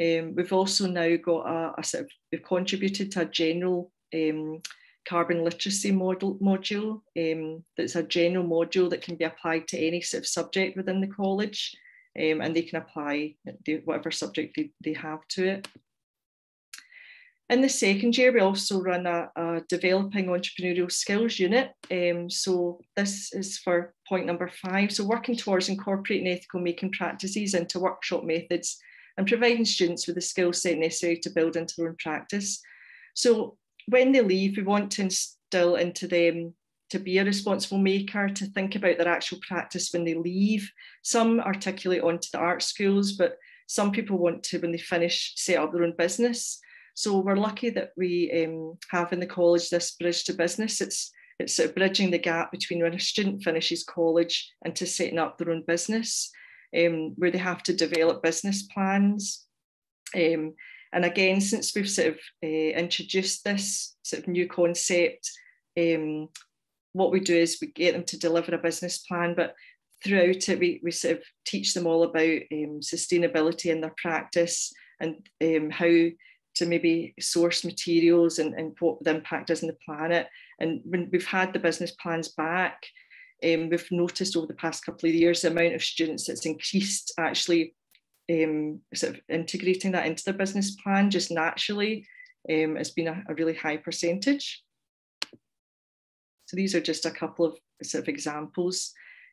Um, we've also now got a, a, sort of, we've contributed to a general um, carbon literacy model, module um, that's a general module that can be applied to any sort of subject within the college um, and they can apply whatever subject they, they have to it. In the second year, we also run a, a developing entrepreneurial skills unit. Um, so this is for point number five. So working towards incorporating ethical making practices into workshop methods and providing students with the skill set necessary to build into their own practice. So when they leave, we want to instill into them to be a responsible maker, to think about their actual practice when they leave. Some articulate onto the art schools, but some people want to, when they finish, set up their own business. So we're lucky that we um, have in the college this bridge to business. It's it's sort of bridging the gap between when a student finishes college and to setting up their own business, um, where they have to develop business plans. Um, and again, since we've sort of uh, introduced this sort of new concept, um, what we do is we get them to deliver a business plan, but throughout it, we, we sort of teach them all about um, sustainability in their practice and um, how to maybe source materials and, and what the impact is on the planet. And when we've had the business plans back, um, we've noticed over the past couple of years the amount of students that's increased actually um, sort of integrating that into their business plan just naturally um, has been a, a really high percentage. So these are just a couple of sort of examples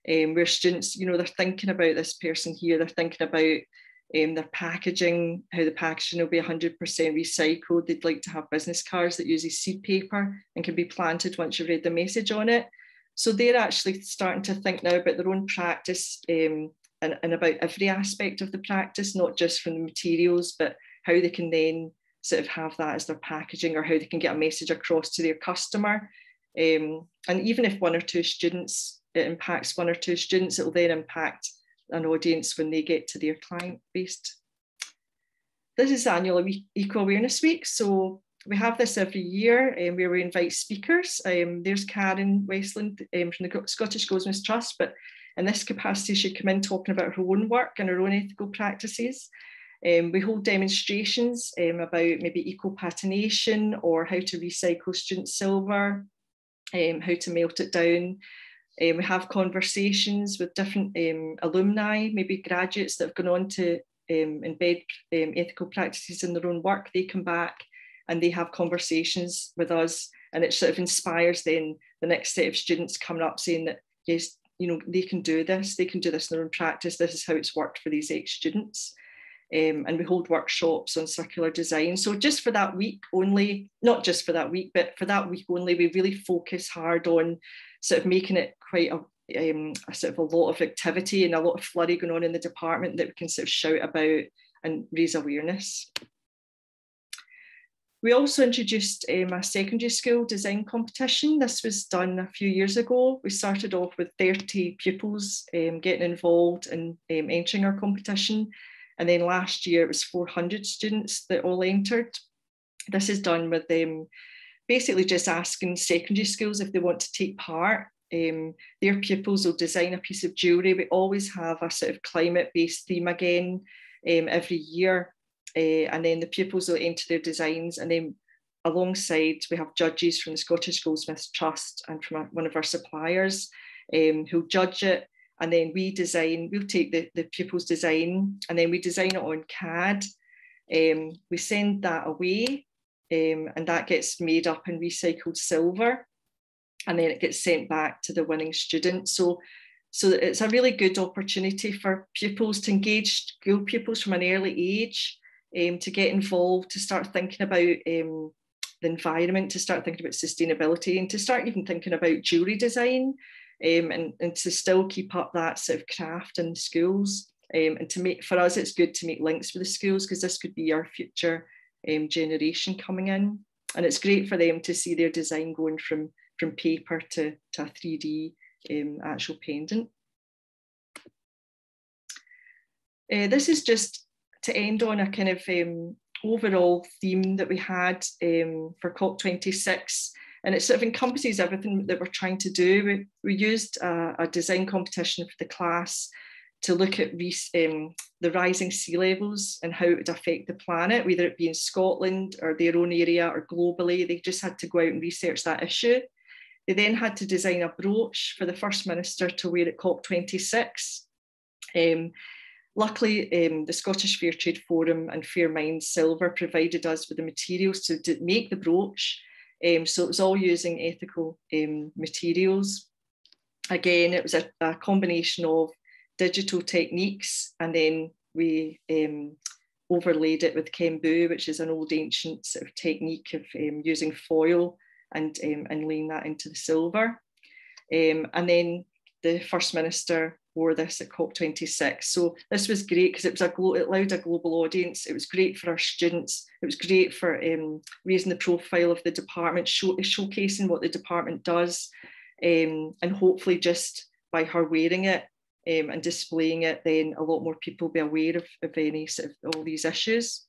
um, where students, you know, they're thinking about this person here, they're thinking about um, their packaging, how the packaging will be 100% recycled. They'd like to have business cards that uses seed paper and can be planted once you've read the message on it. So they're actually starting to think now about their own practice um, and, and about every aspect of the practice, not just from the materials, but how they can then sort of have that as their packaging or how they can get a message across to their customer. Um, and even if one or two students, it impacts one or two students, it will then impact an audience when they get to their client based. This is annual Eco Awareness Week. So we have this every year um, where we invite speakers. Um, there's Karen Westland um, from the Scottish Goldsmiths Trust, but in this capacity, she come in talking about her own work and her own ethical practices. Um, we hold demonstrations um, about maybe eco patination or how to recycle student silver, um, how to melt it down, um, we have conversations with different um, alumni, maybe graduates that have gone on to um, embed um, ethical practices in their own work. They come back and they have conversations with us and it sort of inspires then the next set of students coming up saying that yes you know they can do this. They can do this in their own practice. This is how it's worked for these eight students um, and we hold workshops on circular design so just for that week only not just for that week but for that week only we really focus hard on sort of making it quite a um, a sort of a lot of activity and a lot of flurry going on in the department that we can sort of shout about and raise awareness. We also introduced um, a secondary school design competition. This was done a few years ago. We started off with 30 pupils um, getting involved and um, entering our competition. And then last year it was 400 students that all entered. This is done with them um, basically just asking secondary schools if they want to take part um, their pupils will design a piece of jewellery. We always have a sort of climate-based theme again um, every year. Uh, and then the pupils will enter their designs and then alongside we have judges from the Scottish Goldsmiths Trust and from one of our suppliers um, who judge it and then we design, we'll take the, the pupils design and then we design it on CAD. Um, we send that away um, and that gets made up in recycled silver and then it gets sent back to the winning student. So, so it's a really good opportunity for pupils to engage school pupils from an early age um, to get involved, to start thinking about um, the environment, to start thinking about sustainability, and to start even thinking about jewellery design, um, and, and to still keep up that sort of craft in the schools. Um, and to make for us, it's good to make links with the schools because this could be our future um, generation coming in, and it's great for them to see their design going from from paper to, to a 3D um, actual pendant. Uh, this is just to end on a kind of um, overall theme that we had um, for COP26 and it sort of encompasses everything that we're trying to do. We, we used a, a design competition for the class to look at um, the rising sea levels and how it would affect the planet, whether it be in Scotland or their own area or globally. They just had to go out and research that issue. They then had to design a brooch for the First Minister to wear at COP26. Um, luckily, um, the Scottish Fair Trade Forum and Fairmined Silver provided us with the materials to, to make the brooch. Um, so it was all using ethical um, materials. Again, it was a, a, combination of digital techniques and then we um, overlaid it with keum-boo, which is an old ancient sort of technique of um, using foil and, um, and laying that into the silver. Um, and then the First Minister wore this at COP26. So this was great because it was a glo- it allowed a global audience. It was great for our students. It was great for um, raising the profile of the department, show, showcasing what the department does, um, and hopefully just by her wearing it um, and displaying it, then a lot more people be aware of, of any sort of all these issues.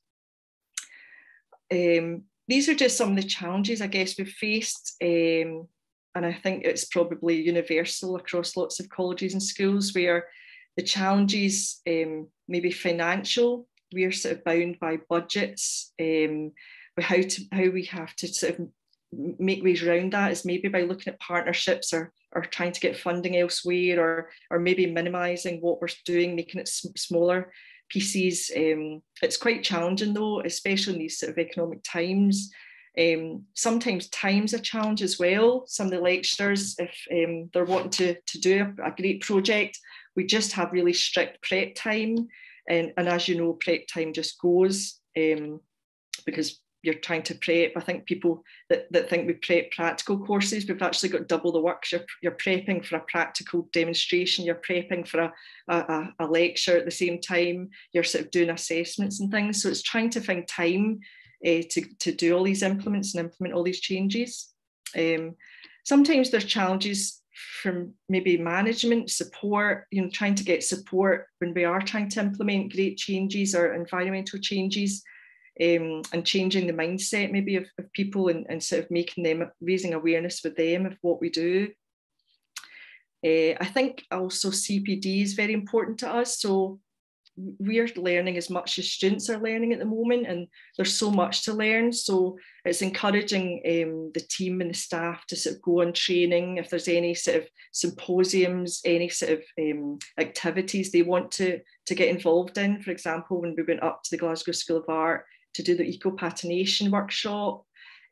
Um, these are just some of the challenges I guess we've faced. Um, and I think it's probably universal across lots of colleges and schools where the challenges, um, maybe financial, we are sort of bound by budgets, um, how to how we have to sort of make ways around that is maybe by looking at partnerships or or trying to get funding elsewhere or or maybe minimizing what we're doing, making it smaller pieces. Um, it's quite challenging though, especially in these sort of economic times. Um, sometimes time's a challenge as well. Some of the lecturers, if um, they're wanting to, to do a, a, great project, we just have really strict prep time. And, and as you know, prep time just goes um, because you're trying to prep. I think people that, that think we prep practical courses, we've actually got double the work. You're, you're prepping for a practical demonstration, you're prepping for a, a, a lecture at the same time, you're sort of doing assessments and things. So it's trying to find time uh, to, to do all these implements and implement all these changes. Um, sometimes there's challenges from maybe management support, you know, trying to get support when we are trying to implement great changes or environmental changes um, and changing the mindset maybe of, of people and, and, sort of making them raising awareness with them of what we do. Uh, I think also CPD is very important to us. So we're learning as much as students are learning at the moment, and there's so much to learn. So it's encouraging um, the team and the staff to sort of go on training. If there's any sort of symposiums, any sort of um, activities they want to, to get involved in. For example, when we went up to the Glasgow School of Art to do the eco patination workshop.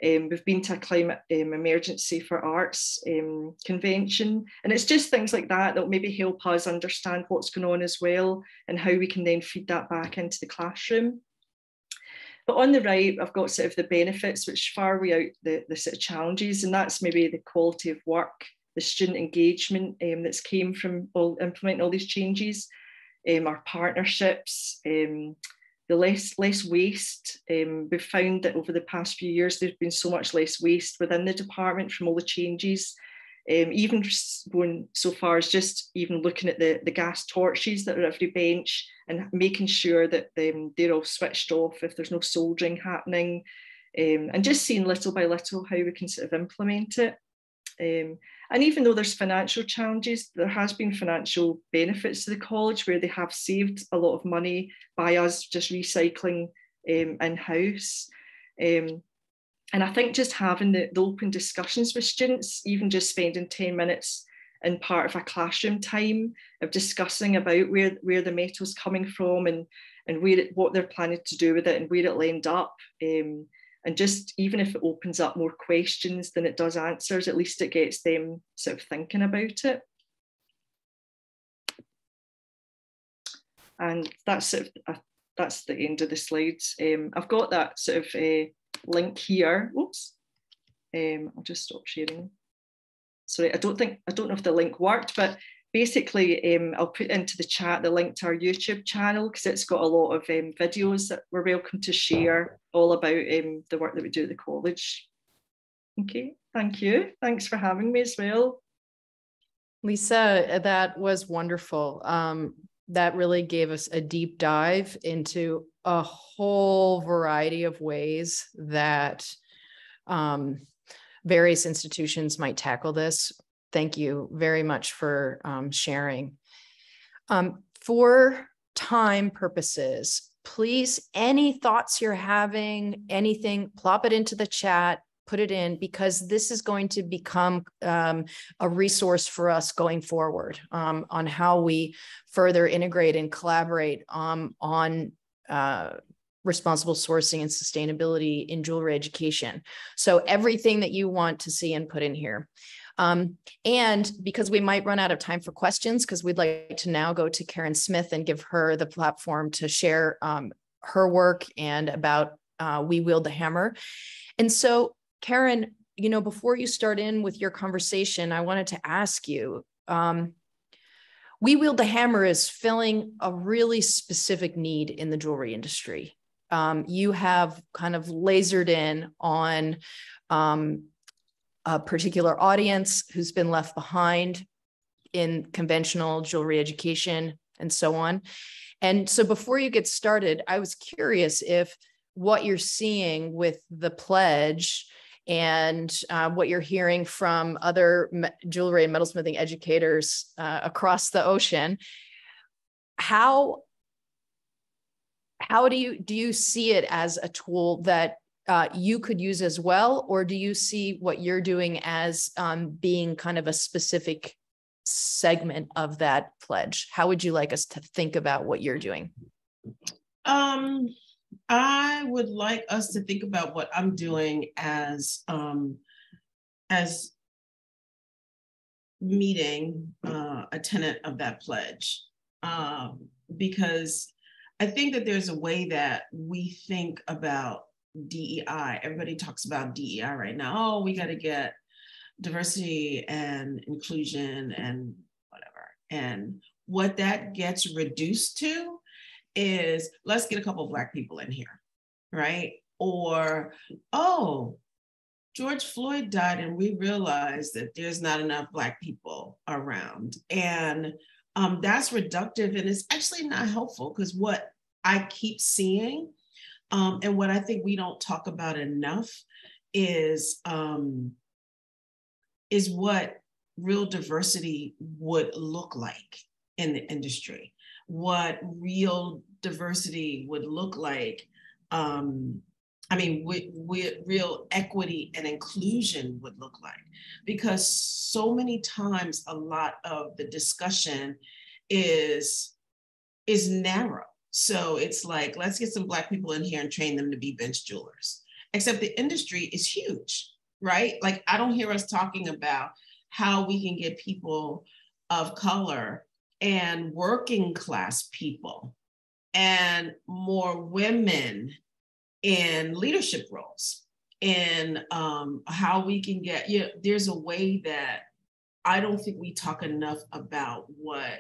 Um, we've been to a climate um, emergency for arts um, convention, and it's just things like that that maybe help us understand what's going on as well and how we can then feed that back into the classroom. But on the right, I've got sort of the benefits, which far way out the, the sort of challenges, and that's maybe the quality of work, the student engagement um, that's came from all, implementing all these changes, um, our partnerships, um, the less less waste. Um, we've found that over the past few years, there's been so much less waste within the department from all the changes. Um, even going so far as just even looking at the, the gas torches that are every bench and making sure that um, they're all switched off if there's no soldering happening, um, and just seeing little by little how we can sort of implement it. Um, and even though there's financial challenges, there has been financial benefits to the college where they have saved a lot of money by us just recycling um, in-house. Um, and I think just having the, the open discussions with students, even just spending 10 minutes in part of a classroom time of discussing about where, where the metal's coming from and, and where it, what they're planning to do with it and where it'll end up. Um, and just even if it opens up more questions than it does answers, at least it gets them sort of thinking about it. And that's sort of, uh, that's the end of the slides. Um, I've got that sort of uh, link here. Oops. Um, I'll just stop sharing. Sorry, I don't think, I don't know if the link worked, but basically um, I'll put into the chat the link to our YouTube channel because it's got a lot of um, videos that we're welcome to share all about um, the work that we do at the college. Okay, thank you. Thanks for having me as well. Lisa, that was wonderful. Um, that really gave us a deep dive into a whole variety of ways that um, various institutions might tackle this thank you very much for um, sharing. Um, for time purposes, please, any thoughts you're having, anything, plop it into the chat, put it in, because this is going to become um, a resource for us going forward um, on how we further integrate and collaborate um, on uh, responsible sourcing and sustainability in jewelry education. So everything that you want to see and put in here. Um, and because we might run out of time for questions, because we'd like to now go to Karen Smith and give her the platform to share um, her work and about uh, We Wield the Hammer. And so, Karen, you know, before you start in with your conversation, I wanted to ask you. Um, we Wield the Hammer is filling a really specific need in the jewelry industry. Um, you have kind of lasered in on um, a particular audience who's been left behind in conventional jewelry education and so on. And so before you get started, I was curious if what you're seeing with the pledge and uh, what you're hearing from other jewelry and metalsmithing educators uh, across the ocean, how how do you do you see it as a tool that uh, you could use as well? Or do you see what you're doing as um, being kind of a specific segment of that pledge? How would you like us to think about what you're doing? Um, I would like us to think about what I'm doing as um, as meeting uh, a tenant of that pledge, um, because I think that there's a way that we think about DEI. Everybody talks about DEI right now. Oh, we got to get diversity and inclusion and whatever. And what that gets reduced to is let's get a couple of Black people in here, right? Or, oh, George Floyd died and we realized that there's not enough Black people around. And um, that's reductive and it's actually not helpful because what I keep seeing um, and what I think we don't talk about enough is um, is what real diversity would look like in the industry, what real diversity would look like. Um, I mean, with real equity and inclusion would look like, because so many times a lot of the discussion is is narrow so it's like, let's get some Black people in here and train them to be bench jewelers. except the industry is huge, right? Like I don't hear us talking about how we can get people of color and working class people and more women in leadership roles and um, how we can get you know, there's a way that i don't think we talk enough about what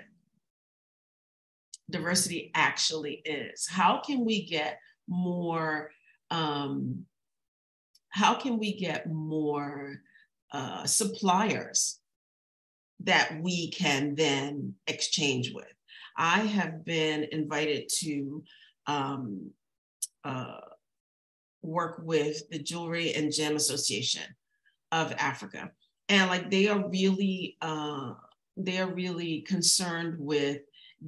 diversity actually is how can we get more um, how can we get more uh, suppliers that we can then exchange with. I have been invited to um, uh, work with the Jewelry and Gem Association of Africa. And like they are really, uh, they are really concerned with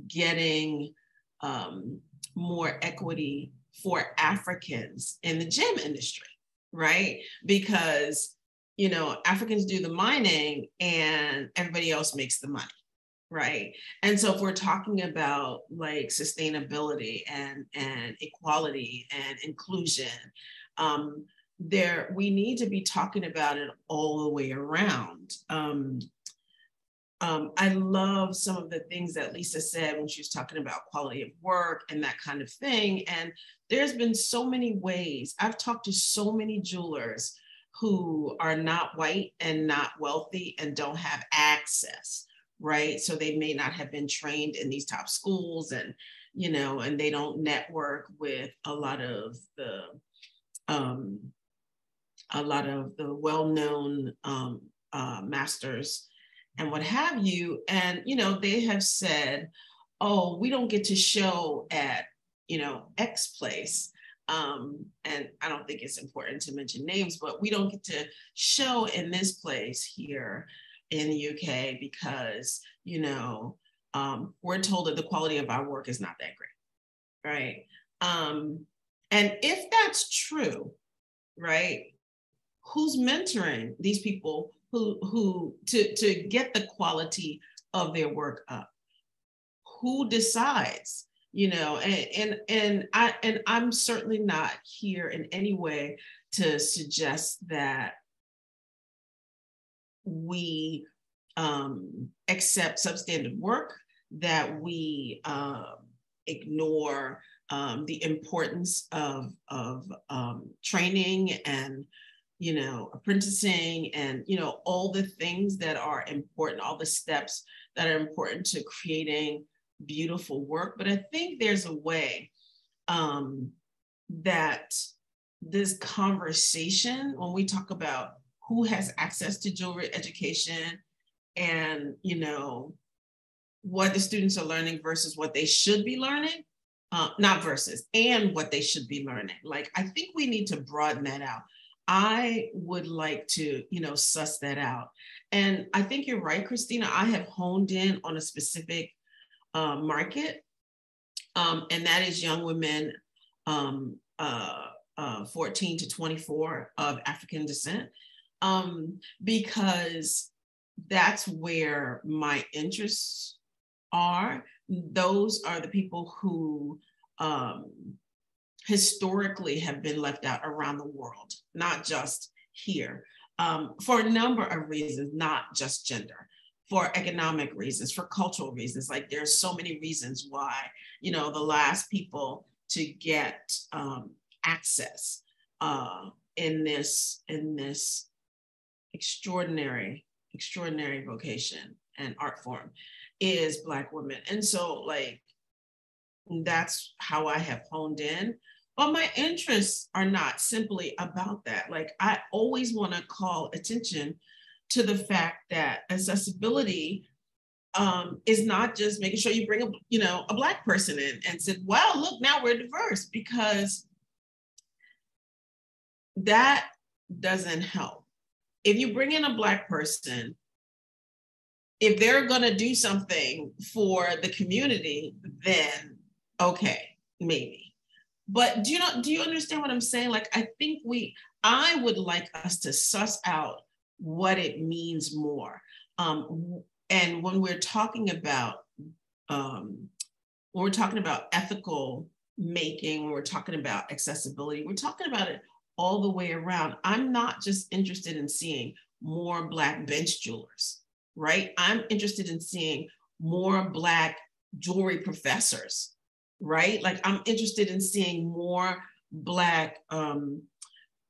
getting um, more equity for Africans in the gem industry, right? Because you know, Africans do the mining and everybody else makes the money, right? And so if we're talking about like sustainability and and equality and inclusion, um, there we need to be talking about it all the way around. Um, um, I love some of the things that Lisa said when she was talking about quality of work and that kind of thing. And there's been so many ways. I've talked to so many jewelers who are not white and not wealthy and don't have access, right? So they may not have been trained in these top schools and, you know, and they don't network with a lot of the, um, a lot of the well-known um, uh, masters and what have you. And, you know, they have said, oh, we don't get to show at, you know, X place um, and I don't think it's important to mention names, but we don't get to show in this place here in the UK because, you know, um, we're told that the quality of our work is not that great, right? Um, and if that's true, right, who's mentoring these people who, who to, to get the quality of their work up? Who decides you know and and and i and i'm certainly not here in any way to suggest that we um, accept substandard work that we uh, ignore um, the importance of of um, training and you know apprenticing and you know all the things that are important all the steps that are important to creating beautiful work. But I think there's a way um, that this conversation, when we talk about who has access to jewelry education and, you know, what the students are learning versus what they should be learning, uh, not versus, and what they should be learning. Like, I think we need to broaden that out. I would like to, you know, suss that out. And I think you're right, Christina. I have honed in on a specific uh, market, um, and that is young women um, uh, uh, 14 to 24 of African descent, um, because that's where my interests are. Those are the people who um, historically have been left out around the world, not just here, um, for a number of reasons, not just gender for economic reasons, for cultural reasons. Like there's so many reasons why, you know, the last people to get um, access uh, in this in this extraordinary extraordinary vocation and art form is Black women. And so like that's how I have honed in. But my interests are not simply about that. Like I always want to call attention to the fact that accessibility um, is not just making sure you bring a you know a black person in and said, "Well, look, now we're diverse," because that doesn't help. If you bring in a black person, if they're going to do something for the community, then okay, maybe. But do you know? Do you understand what I'm saying? Like, I think we. I would like us to suss out what it means more. Um, and when we're talking about um, when we're talking about ethical making, when we're talking about accessibility, we're talking about it all the way around. I'm not just interested in seeing more Black bench jewelers, right? I'm interested in seeing more Black jewelry professors, right? Like I'm interested in seeing more Black um,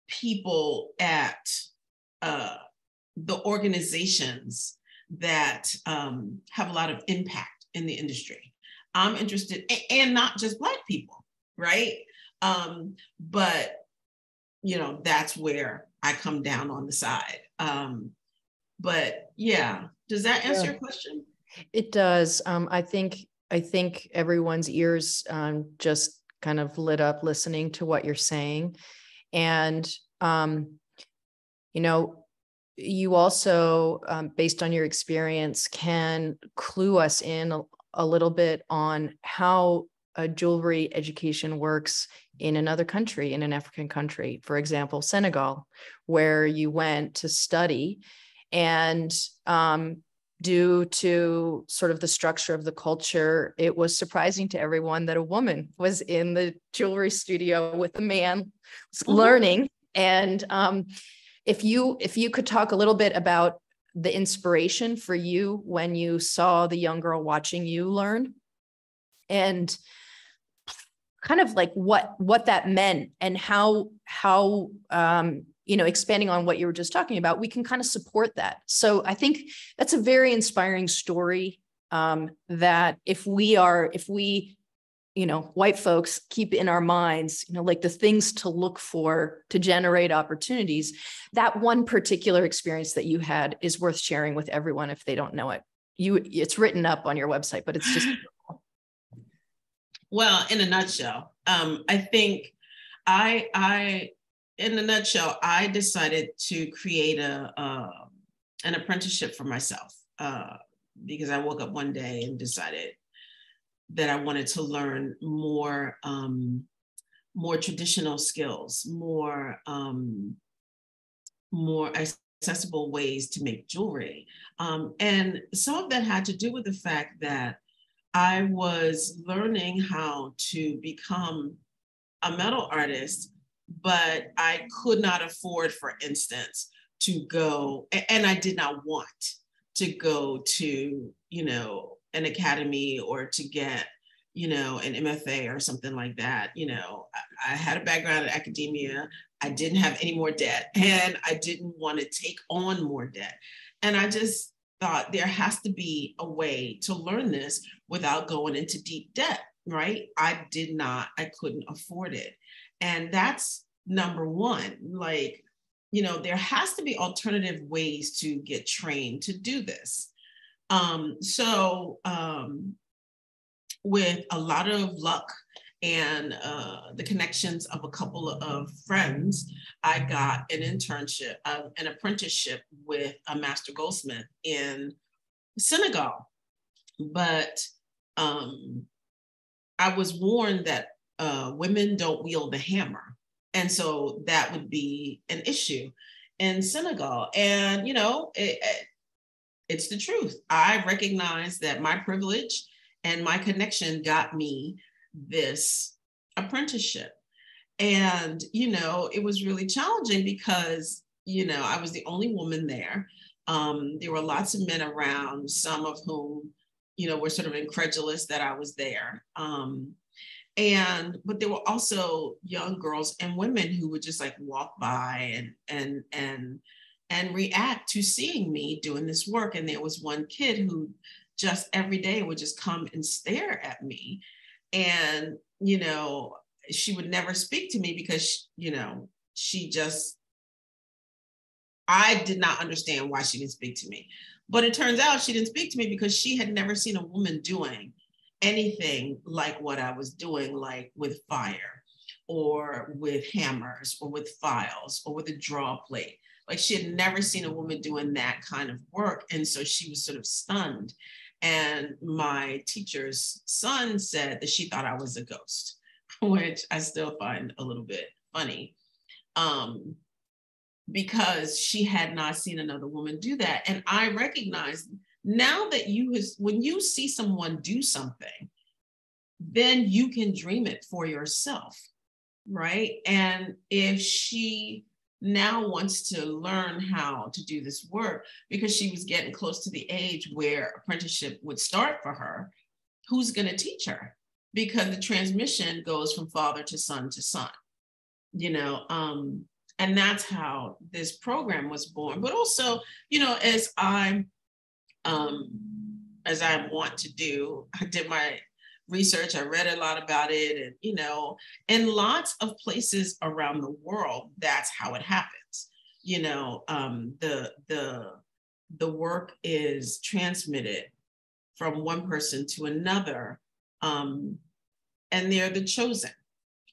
people at uh, the organizations that um, have a lot of impact in the industry. I'm interested, and not just Black people, right? Um, but you know, that's where I come down on the side. Um, but yeah, does that answer yeah. your question? It does. Um, I think I think everyone's ears um, just kind of lit up listening to what you're saying, and um, you know, you also, um, based on your experience, can clue us in a, a little bit on how a jewelry education works in another country, in an African country, for example, Senegal, where you went to study. And um, due to sort of the structure of the culture, it was surprising to everyone that a woman was in the jewelry studio with a man mm-hmm. learning. And um, if you if you could talk a little bit about the inspiration for you when you saw the young girl watching you learn and kind of like what what that meant and how how um, you know expanding on what you were just talking about we can kind of support that. So i think that's a very inspiring story um, that if we are if we you know white folks keep in our minds you know like the things to look for to generate opportunities that one particular experience that you had is worth sharing with everyone if they don't know it. You it's written up on your website but it's just Well, in a nutshell, um, I think I, I, in a nutshell, I decided to create a uh, an apprenticeship for myself uh, because I woke up one day and decided that I wanted to learn more um, more traditional skills, more um, more accessible ways to make jewelry, um, and some of that had to do with the fact that I was learning how to become a metal artist, but I could not afford, for instance, to go, and I did not want to go to, you know, an academy or to get, you know, an MFA or something like that. You know, I, I had a background in academia. I didn't have any more debt, and I didn't want to take on more debt. And I just thought there has to be a way to learn this without going into deep debt, right? I did not, I couldn't afford it. And that's number one. Like, you know, there has to be alternative ways to get trained to do this. Um, so, um, with a lot of luck and uh, the connections of a couple of friends, I got an internship, uh, an apprenticeship with a master goldsmith in Senegal. But um, I was warned that uh, women don't wield the hammer. And so that would be an issue in Senegal. And, you know, it, it, it's the truth. I recognize that my privilege and my connection got me this apprenticeship. And, you know, it was really challenging because, you know, I was the only woman there. Um, there were lots of men around, some of whom, you know, were sort of incredulous that I was there. Um, and but there were also young girls and women who would just like walk by and and and and react to seeing me doing this work. And there was one kid who just every day would just come and stare at me and you know she would never speak to me because you know she just i did not understand why she didn't speak to me but it turns out she didn't speak to me because she had never seen a woman doing anything like what i was doing like with fire or with hammers or with files or with a draw plate like she had never seen a woman doing that kind of work and so she was sort of stunned and my teacher's son said that she thought I was a ghost, which I still find a little bit funny. Um, because she had not seen another woman do that. And I recognize now that you has when you see someone do something, then you can dream it for yourself. right? And if she now wants to learn how to do this work because she was getting close to the age where apprenticeship would start for her, who's going to teach her? Because the transmission goes from father to son to son, you know. Um, and that's how this program was born. But also, you know, as I, um, as I want to do, I did my research. I read a lot about it, and you know, in lots of places around the world, that's how it happens. You know, um, the the the work is transmitted from one person to another, um, and they're the chosen.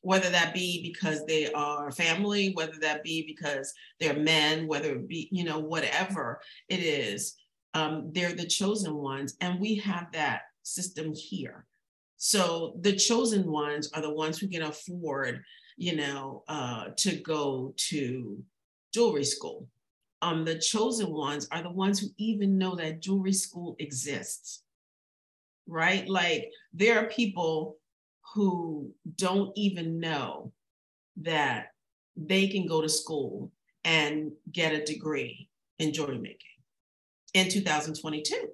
Whether that be because they are family, whether that be because they're men, whether it be you know whatever it is, um, they're the chosen ones, and we have that system here so the chosen ones are the ones who can afford, you know, uh, to go to jewelry school. Um, the chosen ones are the ones who even know that jewelry school exists, right? Like there are people who don't even know that they can go to school and get a degree in jewelry making in 2022,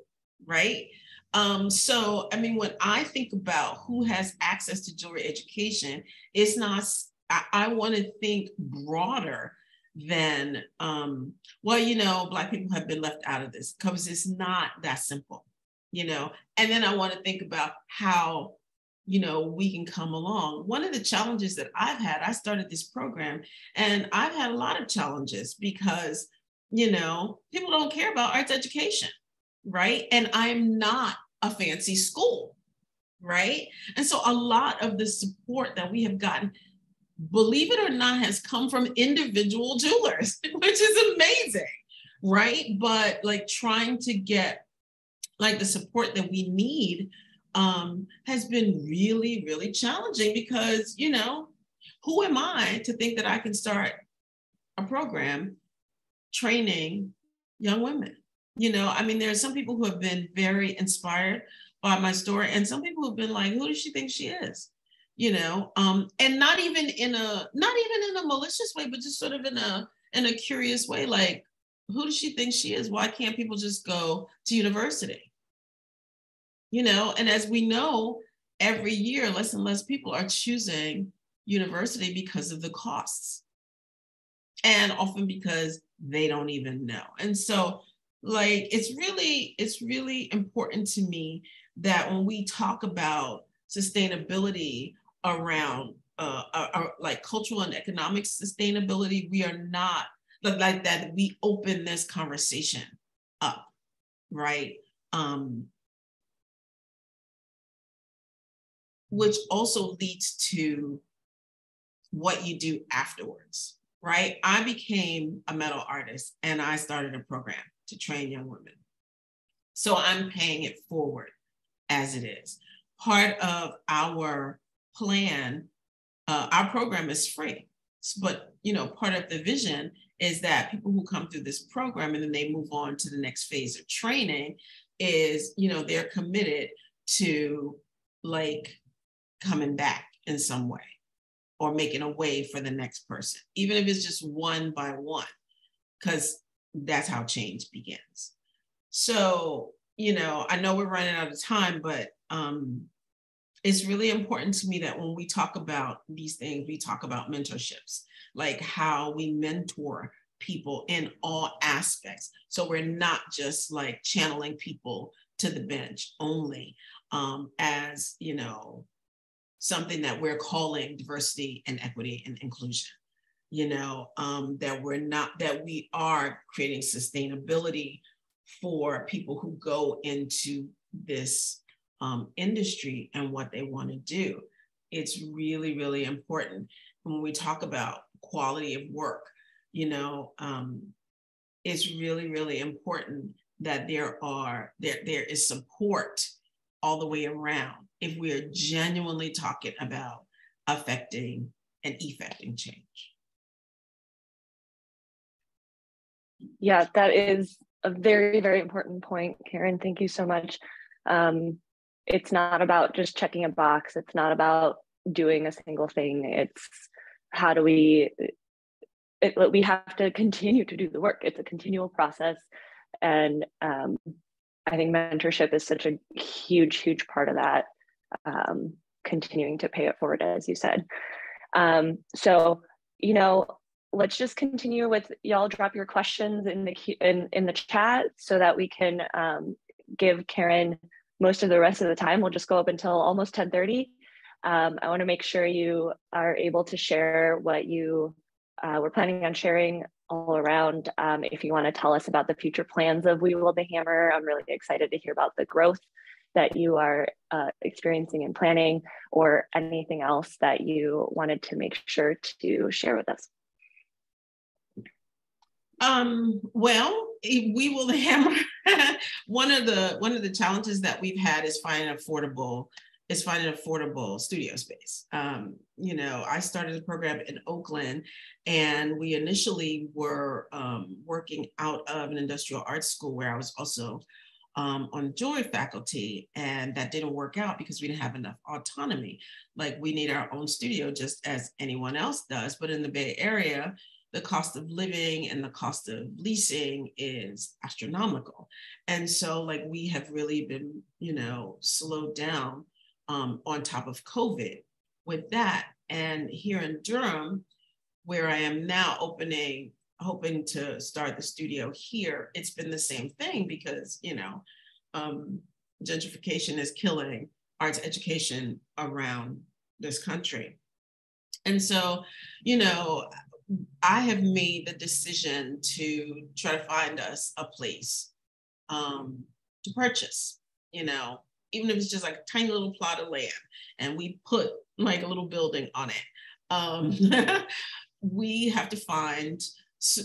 right? Um, so, I mean, when I think about who has access to jewelry education, it's not, I, I want to think broader than, um, well, you know, Black people have been left out of this because it's not that simple, you know. And then I want to think about how, you know, we can come along. One of the challenges that I've had, I started this program and I've had a lot of challenges because, you know, people don't care about arts education right? And I'm not a fancy school, right? And so a lot of the support that we have gotten, believe it or not, has come from individual jewelers, which is amazing, right? But like trying to get like the support that we need um, has been really, really challenging because, you know, who am I to think that I can start a program training young women? You know, I mean, there are some people who have been very inspired by my story, and some people have been like, "Who does she think she is?" You know, um, and not even in a not even in a malicious way, but just sort of in a in a curious way, like, who does she think she is? Why can't people just go to university? You know, and as we know, every year less and less people are choosing university because of the costs and often because they don't even know. And so like it's really it's really important to me that when we talk about sustainability around uh, uh, uh, like cultural and economic sustainability we are not like that we open this conversation up right um which also leads to what you do afterwards right i became a metal artist and i started a program to train young women. So I'm paying it forward as it is. Part of our plan, uh, our program is free, but you know, part of the vision is that people who come through this program and then they move on to the next phase of training is, you know, they're committed to like coming back in some way or making a way for the next person, even if it's just one by one. Because that's how change begins. So, you know, I know we're running out of time, but um, it's really important to me that when we talk about these things, we talk about mentorships, like how we mentor people in all aspects. So we're not just like channeling people to the bench only um, as, you know, something that we're calling diversity and equity and inclusion you know, um, that we're not, that we are creating sustainability for people who go into this um, industry and what they want to do. It's really, really important. When we talk about quality of work, you know, um, it's really, really important that there are there there is support all the way around if we're genuinely talking about affecting and effecting change. Yeah, that is a very, very important point, Karen. Thank you so much. Um, it's not about just checking a box. It's not about doing a single thing. It's how do we it, we have to continue to do the work it's a continual process and um, i think mentorship is such a huge huge part of that um, continuing to pay it forward as you said. Um, so you know let's just continue with y'all drop your questions in the in, in the chat so that we can um, give karen most of the rest of the time. We'll just go up until almost 10 30 um, I want to make sure you are able to share what you uh, were planning on sharing all around. Um, if you want to tell us about the future plans of We Wield the Hammer, I'm really excited to hear about the growth that you are uh, experiencing and planning or anything else that you wanted to make sure to share with us. Um, well, we will hammer. one of the one of the challenges that we've had is finding affordable is finding affordable studio space. Um, you know, I started the program in Oakland, and we initially were um, working out of an industrial arts school where I was also um, on joy faculty, and that didn't work out because we didn't have enough autonomy. Like we need our own studio just as anyone else does, but in the Bay Area, the cost of living and the cost of leasing is astronomical. And so like we have really been, you know, slowed down um, on top of COVID with that. And here in Durham, where I am now opening, hoping to start the studio here, it's been the same thing because, you know, um, gentrification is killing arts education around this country. And so, you know, I have made the decision to try to find us a place um, to purchase, you know, even if it's just like a tiny little plot of land and we put like a little building on it um, we have to find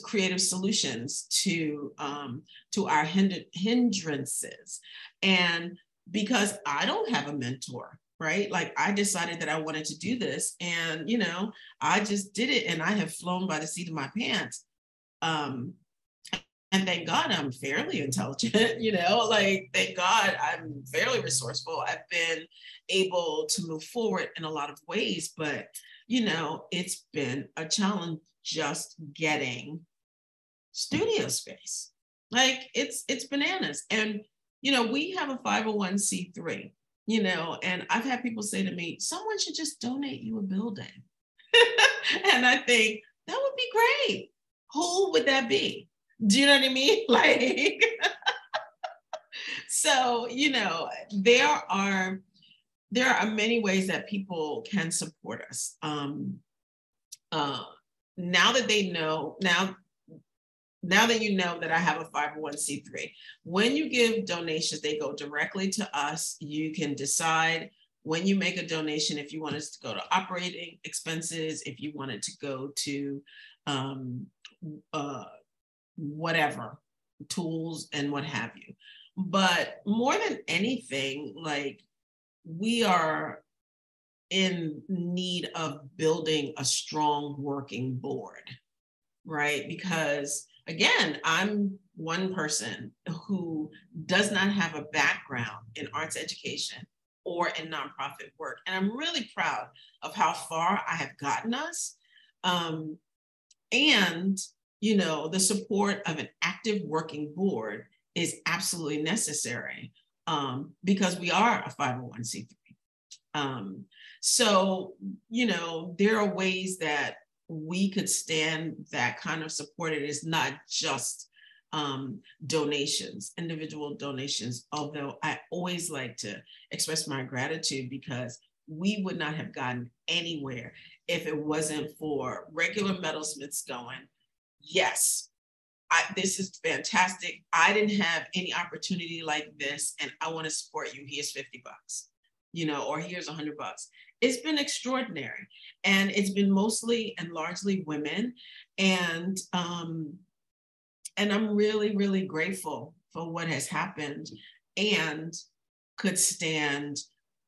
creative solutions to um, to our hind- hindrances. And because i don't have a mentor right? Like i decided that i wanted to do this and you know i just did it and i have flown by the seat of my pants. Um, and thank God I'm fairly intelligent, you know, like thank God I'm fairly resourceful. I've been able to move forward in a lot of ways, but you know, it's been a challenge just getting studio space. Like it's it's bananas. And you know, we have a 501c3, you know, and I've had people say to me, someone should just donate you a building. and I think that would be great. Who would that be? Do you know what I mean? Like, so, you know, there are there are many ways that people can support us. Um, uh, now that they know, now now that you know that I have a 501c3, when you give donations, they go directly to us. You can decide when you make a donation if you want us to go to operating expenses, if you want it to go to um, uh, whatever tools and what have you. But more than anything, like we are in need of building a strong working board, right? Because again, I'm one person who does not have a background in arts education or in nonprofit work. And I'm really proud of how far I have gotten us. Um, and you know, the support of an active working board is absolutely necessary um, because we are a 501c3. Um, so, you know, there are ways that we could stand that kind of support. It is not just um, donations, individual donations, although I always like to express my gratitude because we would not have gotten anywhere if it wasn't for regular metalsmiths going, yes, I, this is fantastic. I didn't have any opportunity like this, and I want to support you. Here's 50 bucks, you know, or here's 100 bucks. It's been extraordinary. And it's been mostly and largely women. And, um, and I'm really, really grateful for what has happened and could stand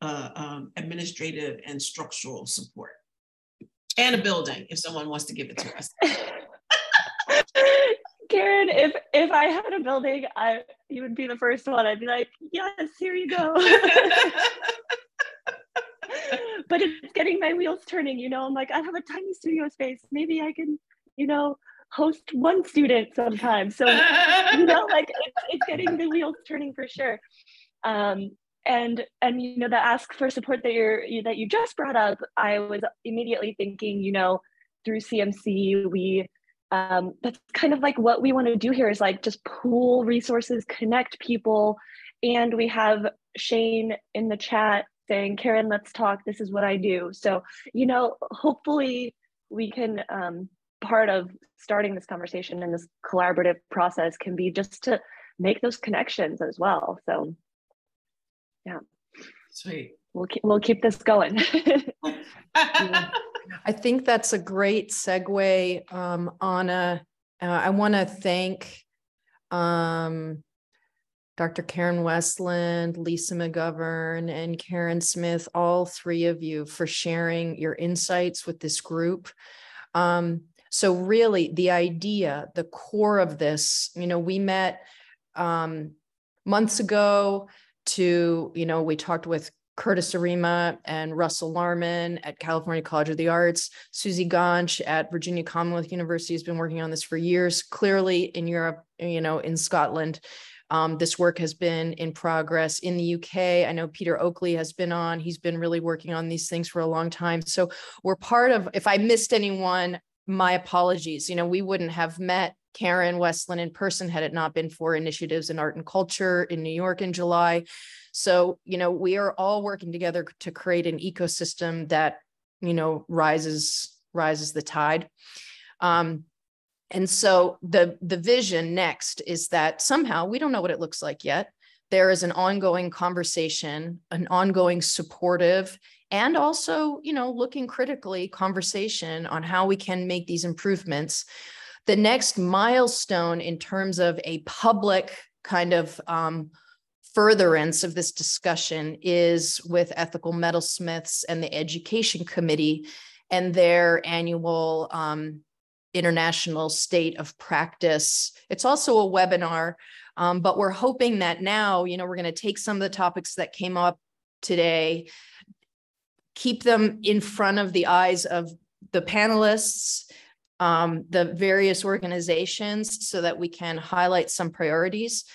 uh, um, administrative and structural support and a building if someone wants to give it to us. Karen, if if I had a building, I you would be the first one. I'd be like, yes, here you go. but it's getting my wheels turning, you know. I'm like, I have a tiny studio space. Maybe I can, you know, host one student sometime. So, you know, like it's, it's getting the wheels turning for sure. Um, and and you know the ask for support that you're that you just brought up i was immediately thinking you know through cmc we um, that's kind of like what we want to do here is like just pool resources connect people and we have shane in the chat saying karen let's talk this is what i do so you know hopefully we can um, part of starting this conversation and this collaborative process can be just to make those connections as well so yeah. Sweet. We'll keep, we'll keep this going. I think that's a great segue, um, Ana. Uh, I want to thank um, Dr. Karen Westland, Lisa McGovern, and Karen Smith, all three of you, for sharing your insights with this group. Um, so, really, the idea, the core of this, you know, we met um, months ago to, you know, we talked with Curtis Arima and Russell Larman at California College of the Arts. Susie Ganch at Virginia Commonwealth University has been working on this for years. Clearly in Europe, you know, in Scotland, um, this work has been in progress in the UK. I know Peter Oakley has been on. He's been really working on these things for a long time. So we're part of, if I missed anyone, my apologies. You know, we wouldn't have met Karen Westland in person had it not been for initiatives in art and culture in New York in July. So, you know, we are all working together to create an ecosystem that, you know, rises rises the tide. Um, and so the the vision next is that somehow we don't know what it looks like yet. There is an ongoing conversation, an ongoing supportive and also, you know, looking critically conversation on how we can make these improvements the next milestone in terms of a public kind of um, furtherance of this discussion is with ethical metalsmiths and the education committee and their annual um, international state of practice it's also a webinar um, but we're hoping that now you know we're going to take some of the topics that came up today keep them in front of the eyes of the panelists um, the various organizations so that we can highlight some priorities.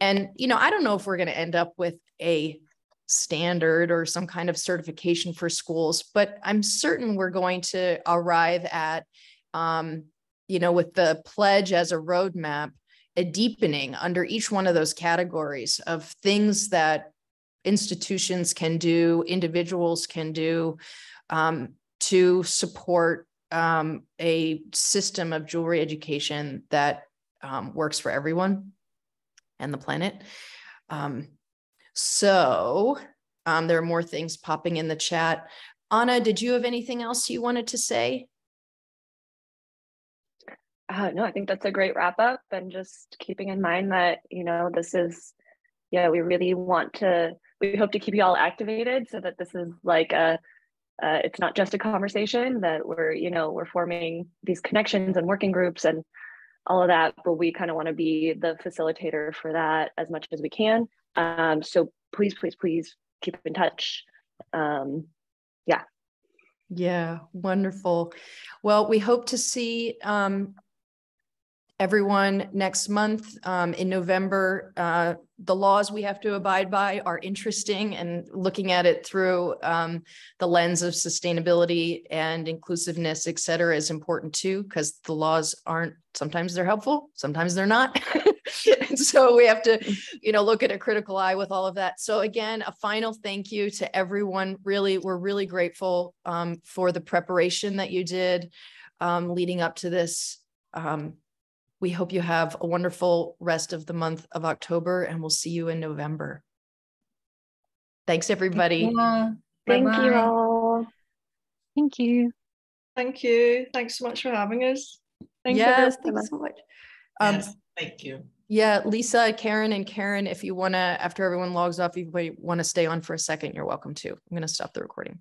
And, you know, I don't know if we're going to end up with a standard or some kind of certification for schools, but I'm certain we're going to arrive at, um, you know, with the pledge as a roadmap, a deepening under each one of those categories of things that institutions can do, individuals can do um, to support um, a system of jewelry education that um, works for everyone and the planet. Um, so um, there are more things popping in the chat. Ana, did you have anything else you wanted to say? Uh, no, I think that's a great wrap up and just keeping in mind that, you know, this is, yeah, we really want to, we hope to keep you all activated so that this is like a, uh, it's not just a conversation that we're you know we're forming these connections and working groups and all of that but we kind of want to be the facilitator for that as much as we can. Um, so please please please keep in touch. Um, yeah. Yeah wonderful. Well we hope to see um, everyone next month um, in November. Uh, the laws we have to abide by are interesting and looking at it through um, the lens of sustainability and inclusiveness, et cetera, is important too, because the laws aren't, sometimes they're helpful, sometimes they're not. so we have to, you know, look at a critical eye with all of that. So again, a final thank you to everyone. Really, we're really grateful um, for the preparation that you did um, leading up to this. Um, we hope you have a wonderful rest of the month of October and we'll see you in November. Thanks, everybody. Thank you all. Thank you. Thank you. Thanks so much for having us. Thanks yes, thanks so much. Um, yes, thank you. Yeah, Lisa, Karen, and Karen, if you want to, after everyone logs off, if you want to stay on for a second, you're welcome to. I'm going to stop the recording.